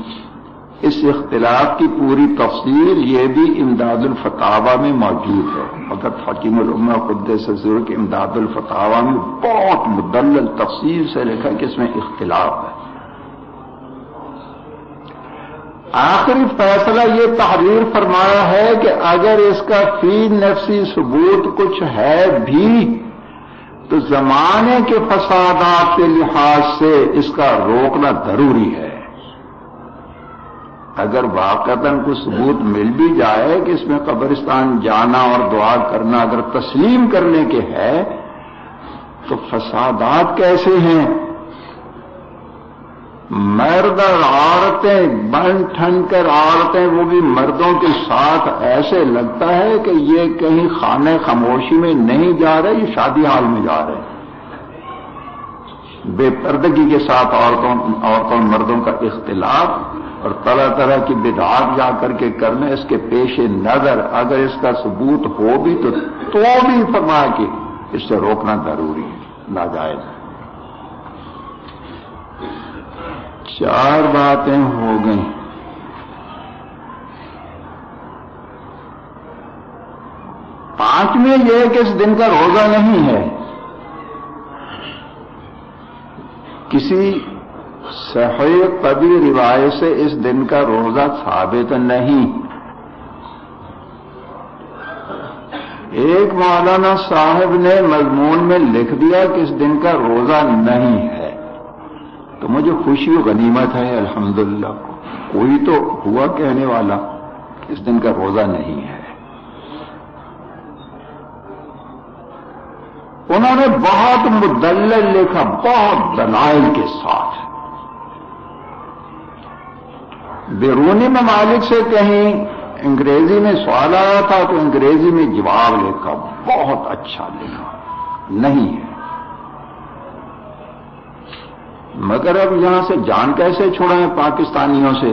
اس اختلاف کی پوری تفصیل یہ بھی امداد الفتاوا میں موجود ہے۔ فقط حکیم العما خد سزور کے امداد الفتاوا میں بہت مدلل تفصیل سے لکھا کہ اس میں اختلاف ہے۔ آخری فیصلہ یہ تحریر فرمایا ہے کہ اگر اس کا فی نفسی ثبوت کچھ ہے بھی، تو زمانے کے فسادات کے لحاظ سے اس کا روکنا ضروری ہے۔ اگر واقعتا کو ثبوت مل بھی جائے کہ اس میں قبرستان جانا اور دعا کرنا اگر تسلیم کرنے کے ہے، تو فسادات کیسے ہیں؟ مرد اور عورتیں بن ٹھن کر عورتیں، وہ بھی مردوں کے ساتھ ایسے لگتا ہے کہ یہ کہیں خانے خاموشی میں نہیں جا رہے، یہ شادی حال میں جا رہے بے پردگی کے ساتھ عورتوں عورتوں مردوں کا اختلاف اور طرح طرح کی بدعات جا کر کے کرنے، اس کے پیش نظر اگر اس کا ثبوت ہو بھی تو تو بھی فرما کہ اس سے روکنا ضروری ہے، ناجائز چار باتیں ہو گئیں۔ پانچویں یہ کہ اس دن کا روزہ نہیں ہے۔ کسی صحیح قبی روایت سے اس دن کا روزہ ثابت نہیں۔ ایک مولانا صاحب نے مضمون میں لکھ دیا کہ اس دن کا روزہ نہیں ہے۔ تو مجھے خوشی و غنیمت ہے، الحمدللہ۔ کوئی تو ہوا کہنے والا اس دن کا روزہ نہیں ہے۔ انہوں نے بہت مدلل لکھا، بہت دلائل کے ساتھ۔ بیرونی ممالک سے کہیں انگریزی میں سوال آیا تھا تو انگریزی میں جواب لکھا، بہت اچھا لکھا، نہیں ہے۔ مگر اب یہاں سے جان کیسے چھوڑیں پاکستانیوں سے؟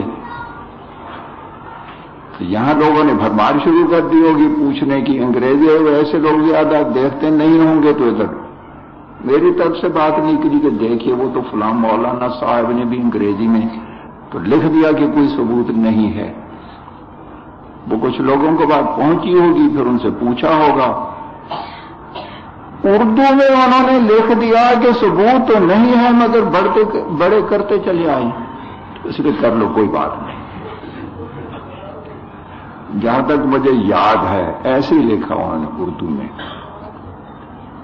یہاں لوگوں نے بھرمار شروع کر دی ہوگی پوچھنے کی، انگریزی ہے ایسے لوگ زیادہ دیکھتے نہیں ہوں گے تو ادھر۔ میری طرف سے بات نکلی کہ دیکھیے وہ تو فلاں مولانا صاحب نے بھی انگریزی میں تو لکھ دیا کہ کوئی ثبوت نہیں ہے۔ وہ کچھ لوگوں کو بات پہنچی ہوگی، پھر ان سے پوچھا ہوگا۔ اردو میں انہوں نے لکھ دیا کہ ثبوت تو نہیں ہے، مگر بڑھتے بڑے کرتے چلے آئے اس لیے کر لو، کوئی بات نہیں۔ جہاں تک مجھے یاد ہے، ایسے ہی لکھا انہوں نے اردو میں۔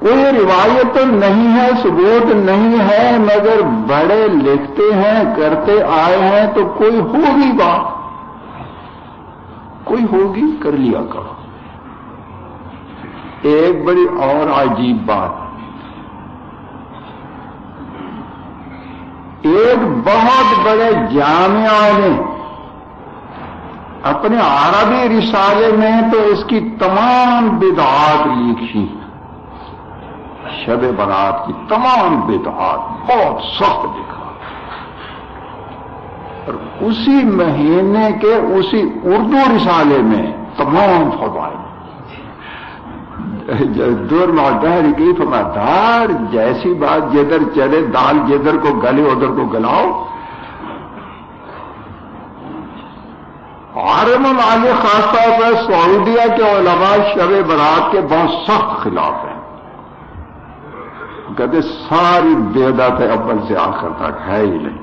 کوئی روایت نہیں ہے، ثبوت نہیں ہے، مگر بڑے لکھتے ہیں، کرتے آئے ہیں، تو کوئی ہوگی بات۔ کوئی ہوگی، کر لیا کرو۔ ایک بڑی اور عجیب بات۔ ایک بہت بڑے جامعہ نے اپنے عربی رسالے میں تو اس کی تمام بدعات لکھی۔ شب برات کی تمام بدعات بہت سخت لکھا اور اسی مہینے کے اسی اردو رسالے میں تمام فوائد دور مدہر کی دار جیسی بات جدھر چلے، دال جدھر کو گلے، ادھر کو گلاؤ۔ عالم والے خاص طور پر سعودیہ کے علماء شب برات کے بہت سخت خلاف ہیں۔ کہتے ساری بےدت ہے اول سے آخر تک ہے ہی نہیں۔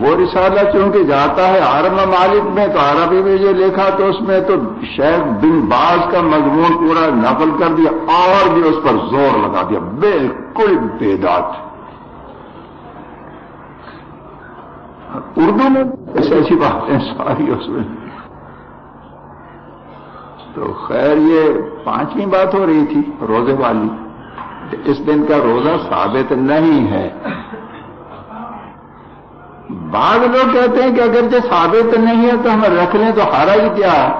وہ رسالہ چونکہ جاتا ہے عرب ممالک میں، تو عربی میں یہ لکھا تو اس میں تو شیخ بن باز کا مضمون پورا نقل کر دیا، اور بھی اس پر زور لگا دیا۔ بالکل بے دات اردو میں ایسی ایسی باتیں ساری اس میں۔ تو خیر یہ پانچویں بات ہو رہی تھی، روزے والی۔ اس دن کا روزہ ثابت نہیں ہے۔ بعض لوگ کہتے ہیں کہ اگر جو ثابت نہیں ہے تو ہم رکھ لیں تو حرج کیا؟ ہے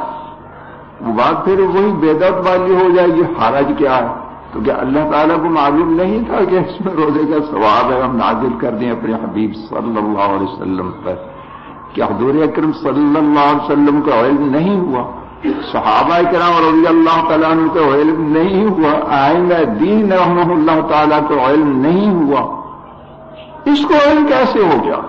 وہ بات پھر وہی بےدت والی ہو جائے گی، حرج کیا؟ ہے تو کیا اللہ تعالیٰ کو معلوم نہیں تھا کہ اس میں روزے کا ثواب ہے؟ ہم نازل کر دیں اپنے حبیب صلی اللہ علیہ وسلم پر۔ کیا حضور اکرم صلی اللہ علیہ وسلم کا علم نہیں ہوا؟ صحابہ کرام رضی اللہ تعالیٰ عنہ کا علم نہیں ہوا، آئندہ دین رحمہ اللہ تعالیٰ کو علم نہیں ہوا، اس کو علم کیسے ہو گیا؟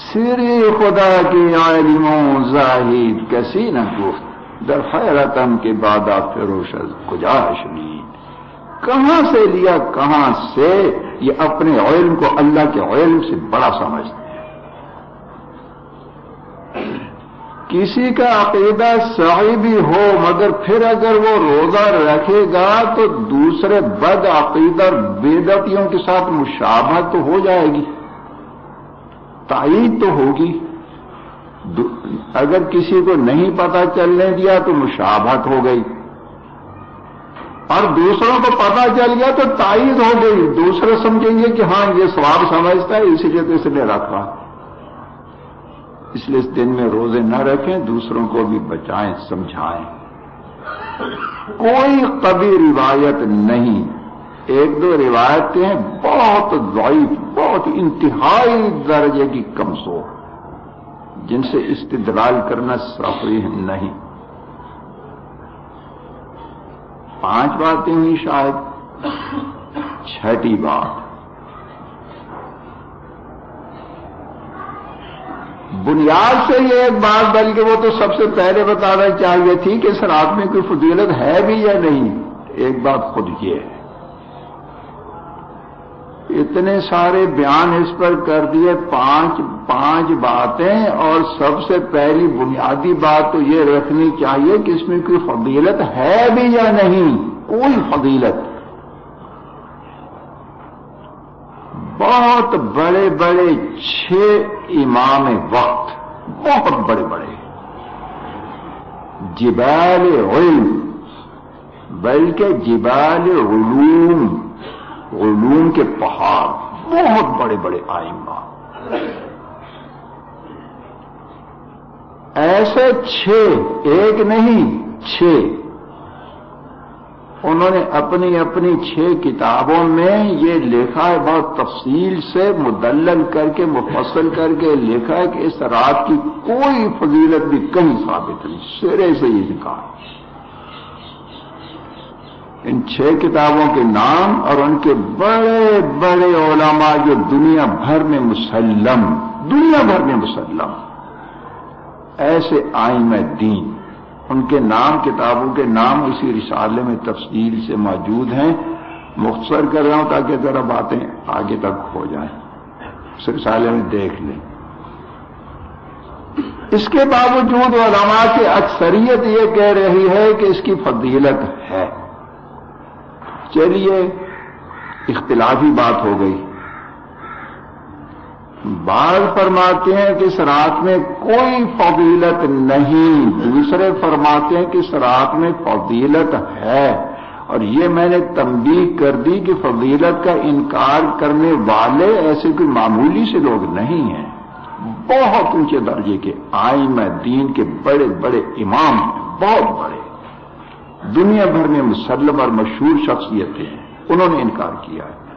سری خدا کی عالموں زاہد کسی نہ گفت، در خیرتم کے بعد فروش کجا شنید کہاں سے لیا، کہاں سے؟ یہ اپنے علم کو اللہ کے علم سے بڑا سمجھتے ہیں کسی کا عقیدہ صحیح بھی ہو، مگر پھر اگر وہ روزہ رکھے گا تو دوسرے بد عقیدہ بےدتیوں کے ساتھ مشابہت تو ہو جائے گی، تائید تو ہوگی۔ اگر کسی کو نہیں پتا چلنے دیا تو مشابہت ہو گئی۔ اور دوسروں کو پتا چل گیا تو تائید ہو گئی۔ دوسرے سمجھیں گے کہ ہاں یہ سواب سمجھتا ہے، اسی لیے تو اس نے رکھا اس لیے اس دن میں روزے نہ رکھیں، دوسروں کو بھی بچائیں، سمجھائیں۔ کوئی کبھی روایت نہیں۔ ایک دو روایتیں بہت ضعیف، بہت انتہائی درجے کی کمزور، جن سے استدلال کرنا صحیح نہیں۔ پانچ باتیں ہوئی شاید۔ چھٹی بات۔ بنیاد سے یہ ایک بات بلکہ وہ تو سب سے پہلے بتانا چاہیے تھی کہ اس میں کوئی فضیلت ہے بھی یا نہیں؟ ایک بات خود یہ ہے۔ اتنے سارے بیان اس پر کر دیے، پانچ پانچ باتیں، اور سب سے پہلی بنیادی بات تو یہ رکھنی چاہیے کہ اس میں کوئی فضیلت ہے بھی یا نہیں۔ کوئی فضیلت۔ بہت بڑے بڑے چھ امام وقت، بہت بڑے بڑے۔ جبال علم، بلکہ جبال علوم علوم کے پہاڑ، بہت بڑے بڑے آئمہ۔ ایسے چھ، ایک نہیں، چھ۔ انہوں نے اپنی اپنی چھ کتابوں میں یہ لکھا ہے، بہت تفصیل سے مدلل کر کے، مفصل کر کے لکھا ہے کہ اس رات کی کوئی فضیلت بھی کہیں ثابت نہیں۔ سرے سے یہ لکھا ان چھ کتابوں کے نام اور ان کے بڑے بڑے علماء جو دنیا بھر میں مسلم، دنیا بھر میں مسلم، ایسے آئم دین ان کے نام کتابوں کے نام اسی رسالے میں تفصیل سے موجود ہیں۔ مختصر کر رہا ہوں تاکہ ذرا باتیں آگے تک ہو جائیں۔ اس رسالے میں دیکھ لیں۔ اس کے باوجود علماء کی اکثریت یہ کہہ رہی ہے کہ اس کی فضیلت ہے۔ چلیے، اختلافی بات ہو گئی۔ بعض فرماتے ہیں کہ اس رات میں کوئی فضیلت نہیں، دوسرے فرماتے ہیں کہ اس رات میں فضیلت ہے۔ اور یہ میں نے تنبیہ کر دی کہ فضیلت کا انکار کرنے والے ایسے کوئی معمولی سے لوگ نہیں ہیں۔ بہت اونچے درجے کے آئم دین کے بڑے بڑے امام ہیں، بہت بڑے۔ دنیا بھر میں مسلم اور مشہور شخصیتیں ہیں، انہوں نے انکار کیا ہے۔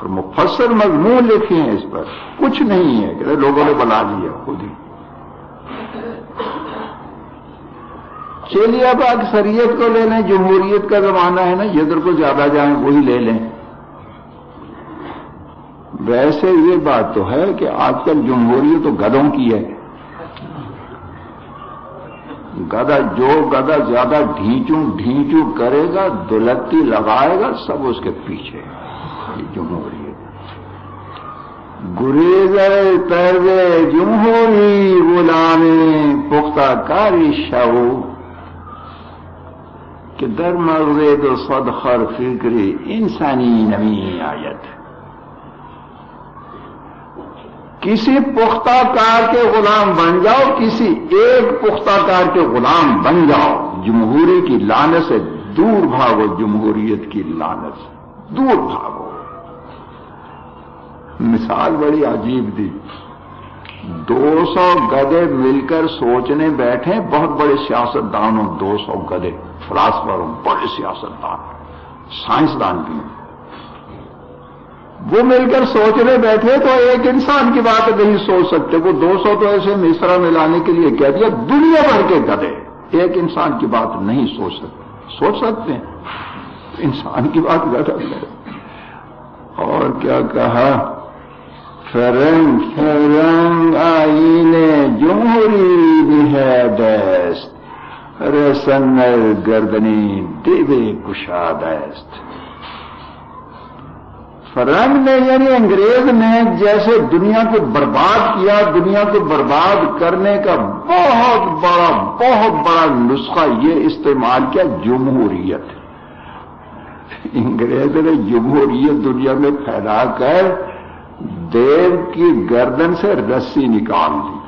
اور مفسر مضمون لکھے ہیں اس پر۔ کچھ نہیں ہے کہ لوگوں نے بنا لیا خود ہی۔ چلیے، اب اکثریت کو لے لیں، جمہوریت کا زمانہ ہے نا جدھر کو زیادہ جائیں وہی لے لیں۔ ویسے یہ بات تو ہے کہ آج کل جمہوریت تو گدوں کی ہے۔ گدا جو گدا زیادہ ڈھینچوں ڈھینچوں کرے گا، دلتی لگائے گا، سب اس کے پیچھے۔ جمہوریت گریزر طرز جمہوری غلام پختہ کاری شو کہ در مغرد و صدخر فکری انسانی نمی آیت۔ کسی پختہ کار کے غلام بن جاؤ، کسی ایک پختہ کار کے غلام بن جاؤ۔ جمہوری کی لانت سے دور بھاگو، جمہوریت کی لانت سے دور بھاگو۔ مثال بڑی عجیب دی۔ دو سو گدے مل کر سوچنے بیٹھے، بہت بڑے سیاست دانوں دو سو گدے۔ فلاسفر بڑے سیاست دان سائنسدان بھی ہوں۔ وہ مل کر سوچنے بیٹھے تو ایک انسان کی بات نہیں سوچ سکتے۔ وہ دو سو تو ایسے مصرا میں لانے کے لیے کہہ دیا، دنیا بھر کے گدے۔ ایک انسان کی بات نہیں سوچ سکتے۔ سوچ سکتے ہیں؟ انسان کی بات غلط ہے۔ اور کیا کہا؟ فرنگ فرنگ آئین جمہوری بھی ہے بیست رسنر گردنی دیوے کشادست فرنگ نے یعنی انگریز نے جیسے دنیا کو برباد کیا، دنیا کو برباد کرنے کا بہت بڑا بہت بڑا نسخہ یہ استعمال کیا، جمہوریت۔ انگریز نے جمہوریت دنیا میں پھیلا کر دیو کی گردن سے رسی نکال دی۔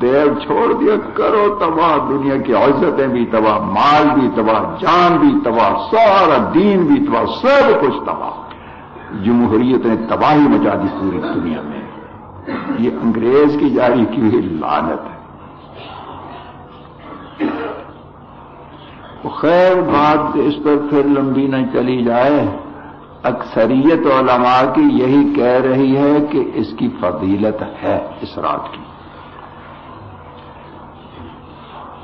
دیو چھوڑ دیا، کرو تباہ، دنیا کی عزتیں بھی تباہ، مال بھی تباہ، جان بھی تباہ، سارا دین بھی تباہ، سب کچھ تباہ۔ جمہوریت نے تباہی مچا دی پوری دنیا میں۔ یہ انگریز کی جاری کی ہوئی لانت ہے۔ خیر بات اس پر پھر لمبی نہ چلی جائے۔ اکثریت علماء کی یہی کہہ رہی ہے کہ اس کی فضیلت ہے اس رات کی۔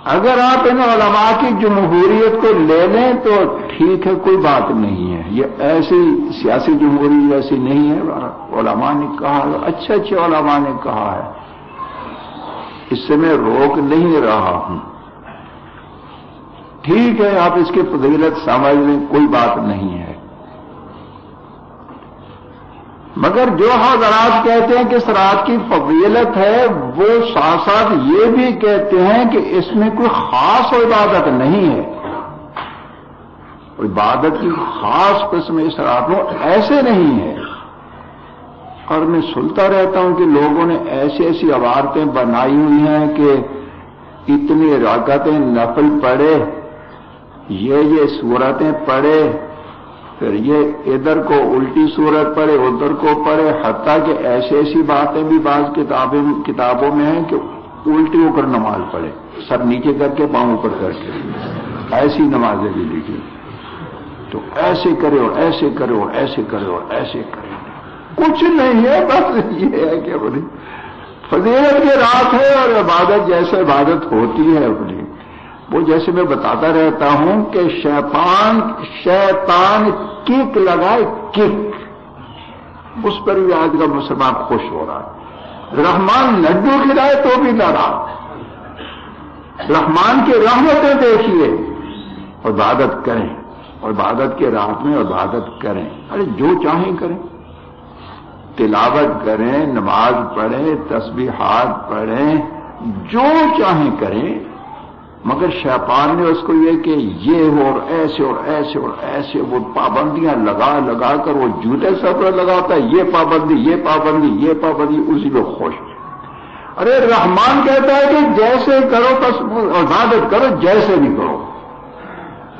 اگر آپ ان علماء کی جمہوریت کو لے لیں تو ٹھیک ہے، کوئی بات نہیں ہے۔ یہ ایسی سیاسی جمہوریت ایسی نہیں ہے۔ علماء نے کہا، اچھے اچھے علماء نے کہا ہے۔ اس سے میں روک نہیں رہا ہوں۔ ٹھیک ہے، آپ اس کی فضیلت سمجھ لیں، کوئی بات نہیں ہے۔ مگر جو حضرات کہتے ہیں کہ اس رات کی فضیلت ہے، وہ ساتھ ساتھ یہ بھی کہتے ہیں کہ اس میں کوئی خاص عبادت نہیں ہے۔ عبادت کی خاص قسم اس رات میں ایسے نہیں ہے۔ اور میں سنتا رہتا ہوں کہ لوگوں نے ایسی ایسی عبارتیں بنائی ہوئی ہیں کہ اتنی راکتیں نفل پڑے یہ یہ صورتیں پڑے پھر یہ ادھر کو الٹی صورت پڑے، ادھر کو پڑے، حتیٰ کہ ایسی ایسی باتیں بھی بعض کتابیں، کتابوں میں ہیں کہ الٹی ہو کر نماز پڑھے، سر نیچے کر کے پاؤں اوپر کر کے۔ ایسی نمازیں بھی لکھی۔ تو ایسے کرے اور ایسے کرے اور ایسے کرے اور ایسے کرے۔ کچھ نہیں ہے، بس یہ ہے کہ بولے فضیلت کی رات ہے اور عبادت جیسے عبادت ہوتی ہے اپنی۔ وہ جیسے میں بتاتا رہتا ہوں کہ شیطان شیطان کک لگائے کک اس پر بھی آج کا مسلمان خوش ہو رہا ہے۔ رحمان لڈو کھلائے تو بھی ناراض۔ رحمان کی رحمتیں دیکھیے۔ اور عبادت کریں۔ اور عبادت کے رات میں عبادت کریں۔ ارے جو چاہیں کریں۔ تلاوت کریں، نماز پڑھیں، تسبیحات پڑھیں، جو چاہیں کریں۔ مگر شیطان نے اس کو یہ کہ یہ ہو اور ایسے اور ایسے اور ایسے وہ پابندیاں لگا لگا کر وہ جوتے سب لگاتا ہے، یہ پابندی یہ پابندی یہ پابندی، اسی میں خوش ارے رحمان کہتا ہے کہ جیسے کرو بس عبادت کرو، جیسے بھی کرو۔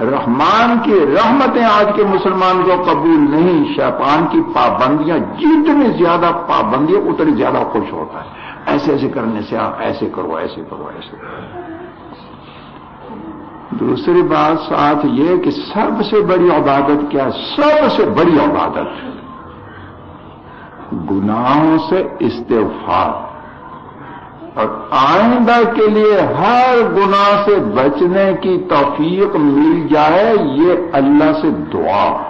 رحمان کی رحمتیں آج کے مسلمان کو قبول نہیں، شیطان کی پابندیاں جتنی زیادہ پابندیاں اتنی زیادہ خوش ہوتا ہے۔ ایسے ایسے کرنے سے آپ ایسے کرو ایسے کرو ایسے کرو۔ دوسری بات ساتھ یہ کہ سب سے بڑی عبادت کیا؟ سب سے بڑی عبادت۔ گناہوں سے استفار اور آئندہ کے لیے ہر گناہ سے بچنے کی توفیق مل جائے، یہ اللہ سے دعا۔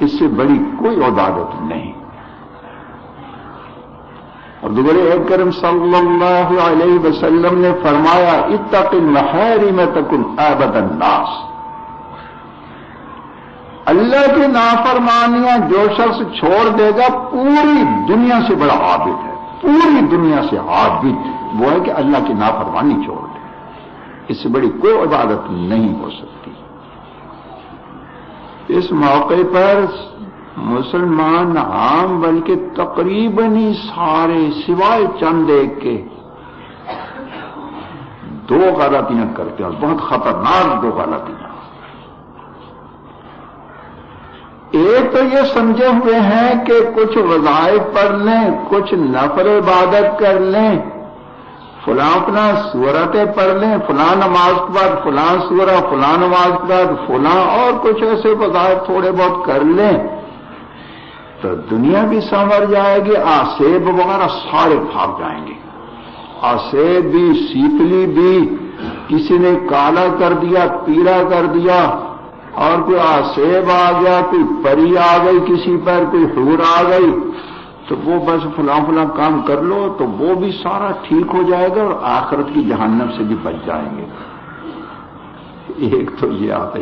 اس سے بڑی کوئی عبادت نہیں۔ اور ایک کرم صلی اللہ علیہ وسلم نے فرمایا، اتق المحری تکن عبد الناس۔ اللہ کی نافرمانیاں جو شخص چھوڑ دے گا، پوری دنیا سے بڑا عابد ہے۔ پوری دنیا سے عابد۔ وہ ہے کہ اللہ کی نافرمانی چھوڑ دے۔ اس سے بڑی کوئی عبادت نہیں ہو سکتی۔ اس موقع پر مسلمان عام، بلکہ تقریباً ہی سارے سوائے چند ایک کے دو غلطیاں کرتے ہیں بہت خطرناک دو غلطیاں۔ ایک تو یہ سمجھے ہوئے ہیں کہ کچھ وظائف پڑھ لیں، کچھ نفر عبادت کر لیں، فلاں اپنا صورتیں پڑھ لیں، فلاں نماز کے بعد فلاں سورہ فلاں نماز کے بعد فلاں اور کچھ ایسے وظائف تھوڑے بہت کر لیں۔ تو دنیا بھی سنور جائے گی، آسیب وغیرہ سارے بھاگ جائیں گے۔ آسیب بھی سیپلی بھی، کسی نے کالا کر دیا، پیلا کر دیا، اور کوئی آسیب آ گیا، کوئی پری آ گئی کسی پر، کوئی حور آ گئی، تو وہ بس فلاں فلاں کام کر لو، تو وہ بھی سارا ٹھیک ہو جائے گا اور آخرت کی جہنم سے بھی بچ جائیں گے۔ ایک تو یہ آتا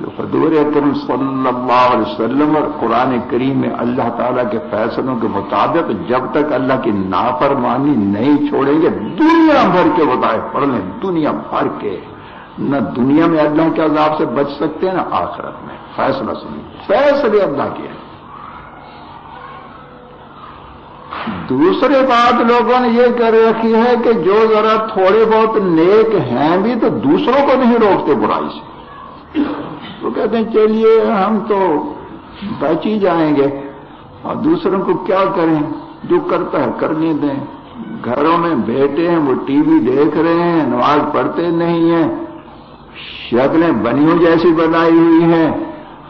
ہے حضور اکرم صلی اللہ علیہ وسلم اور قرآن کریم میں اللہ تعالیٰ کے فیصلوں کے مطابق جب تک اللہ کی نافرمانی نہیں چھوڑیں گے، دنیا بھر کے بتائے پڑھ لیں، دنیا بھر کے۔ نہ دنیا میں اللہ کے عذاب سے بچ سکتے ہیں نہ آخرت میں۔ فیصلہ سنیں۔ فیصلے اللہ کے ہیں۔ دوسری بات لوگوں نے یہ کر رکھی ہے کہ جو ذرا تھوڑے بہت نیک ہیں بھی تو دوسروں کو نہیں روکتے، برائی سے۔ کہتے ہیں چلیے ہم تو بچ ہی جائیں گے۔ اور دوسروں کو کیا کریں؟ جو کرتا ہے، کرنے دیں۔ گھروں میں بیٹھے ہیں، وہ ٹی وی دیکھ رہے ہیں، نماز پڑھتے نہیں ہیں۔ شکلیں بنیوں جیسی بنائی ہوئی ہیں۔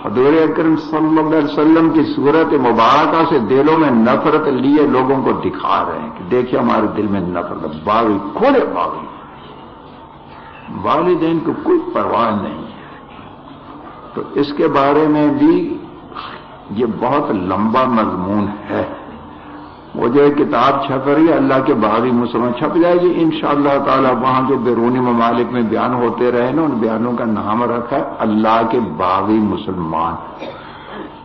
حضور اکرم صلی اللہ علیہ وسلم کی صورت مبارکہ سے دلوں میں نفرت لیے لوگوں کو دکھا رہے ہیں کہ دیکھیے ہمارے دل میں نفرت باغی کھولے باغی والدین کو کوئی پرواہ نہیں۔ ہے تو اس کے بارے میں بھی یہ بہت لمبا مضمون ہے۔ وہ جو کتاب چھپ رہی ہے، اللہ کے باغی مسلمان چھپ جائے گی۔ ان شاء اللہ تعالیٰ وہاں جو بیرونی ممالک میں بیان ہوتے رہے نا، ان بیانوں کا نام رکھا ہے، اللہ کے باغی مسلمان۔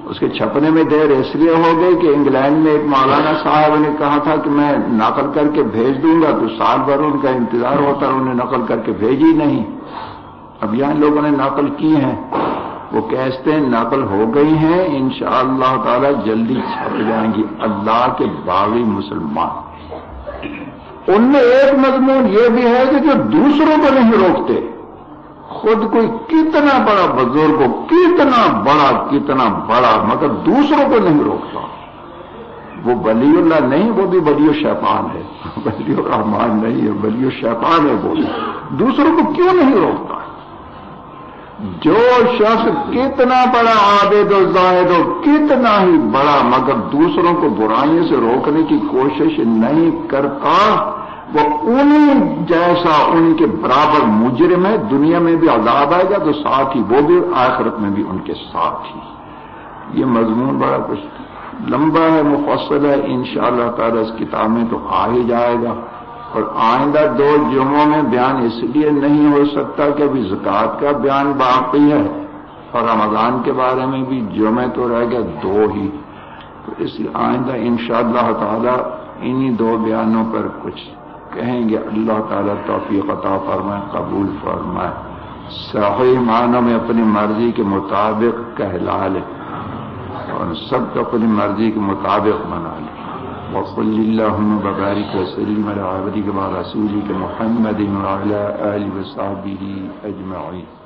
اس کے چھپنے میں دیر اس لیے ہو گئی کہ انگلینڈ میں ایک مولانا صاحب نے کہا تھا کہ میں نقل کر کے بھیج دوں گا، تو سال بھر ان کا انتظار ہوتا انہوں نے نقل کر کے بھیجی نہیں۔ اب یہاں لوگوں نے نقل کی ہیں۔ وہ کیستے نقل ہو گئی ہیں، انشاءاللہ اللہ تعالی جلدی چھپ جائیں گی۔ اللہ کے باغی مسلمان۔ ان میں ایک مضمون یہ بھی ہے کہ جو دوسروں کو نہیں روکتے، خود کوئی کتنا بڑا بزرگ ہو، کتنا بڑا کتنا بڑا، مگر دوسروں کو نہیں روکتا۔ وہ بلی اللہ نہیں، وہ بھی بلی شیطان ہے۔ بلی الرحمان نہیں ہے بلی شیطان ہے وہ۔ دوسروں کو کیوں نہیں روکتا؟ جو شخص کتنا بڑا عابد و زاہد ہو کتنا ہی بڑا، مگر دوسروں کو برائیوں سے روکنے کی کوشش نہیں کرتا، وہ انہیں جیسا ان کے برابر مجرم ہے، دنیا میں بھی عذاب آئے گا تو ساتھ ہی وہ بھی، آخرت میں بھی ان کے ساتھ ہی۔ یہ مضمون بڑا کچھ لمبا ہے، مفصل ہے، انشاءاللہ شاء اللہ تعالی اس کتاب میں تو آ ہی جائے گا۔ اور آئندہ دو جمعوں میں بیان اس لیے نہیں ہو سکتا کہ ابھی زکوٰۃ کا بیان باقی ہے اور رمضان کے بارے میں بھی جمعے تو رہ گیا دو ہی۔ تو اس لیے آئندہ انشاءاللہ اللہ تعالی انہی دو بیانوں پر کچھ کہیں گے، اللہ تعالیٰ توفیق عطا فرمائے، قبول فرمائے۔ صحیح معنوں میں اپنی مرضی کے مطابق کہلا لے اور سب کو اپنی مرضی کے مطابق منا لے۔ وصل اللهم وبارك وسلم على عبدك ورسولك محمد وعلى آله وصحبه أجمعين.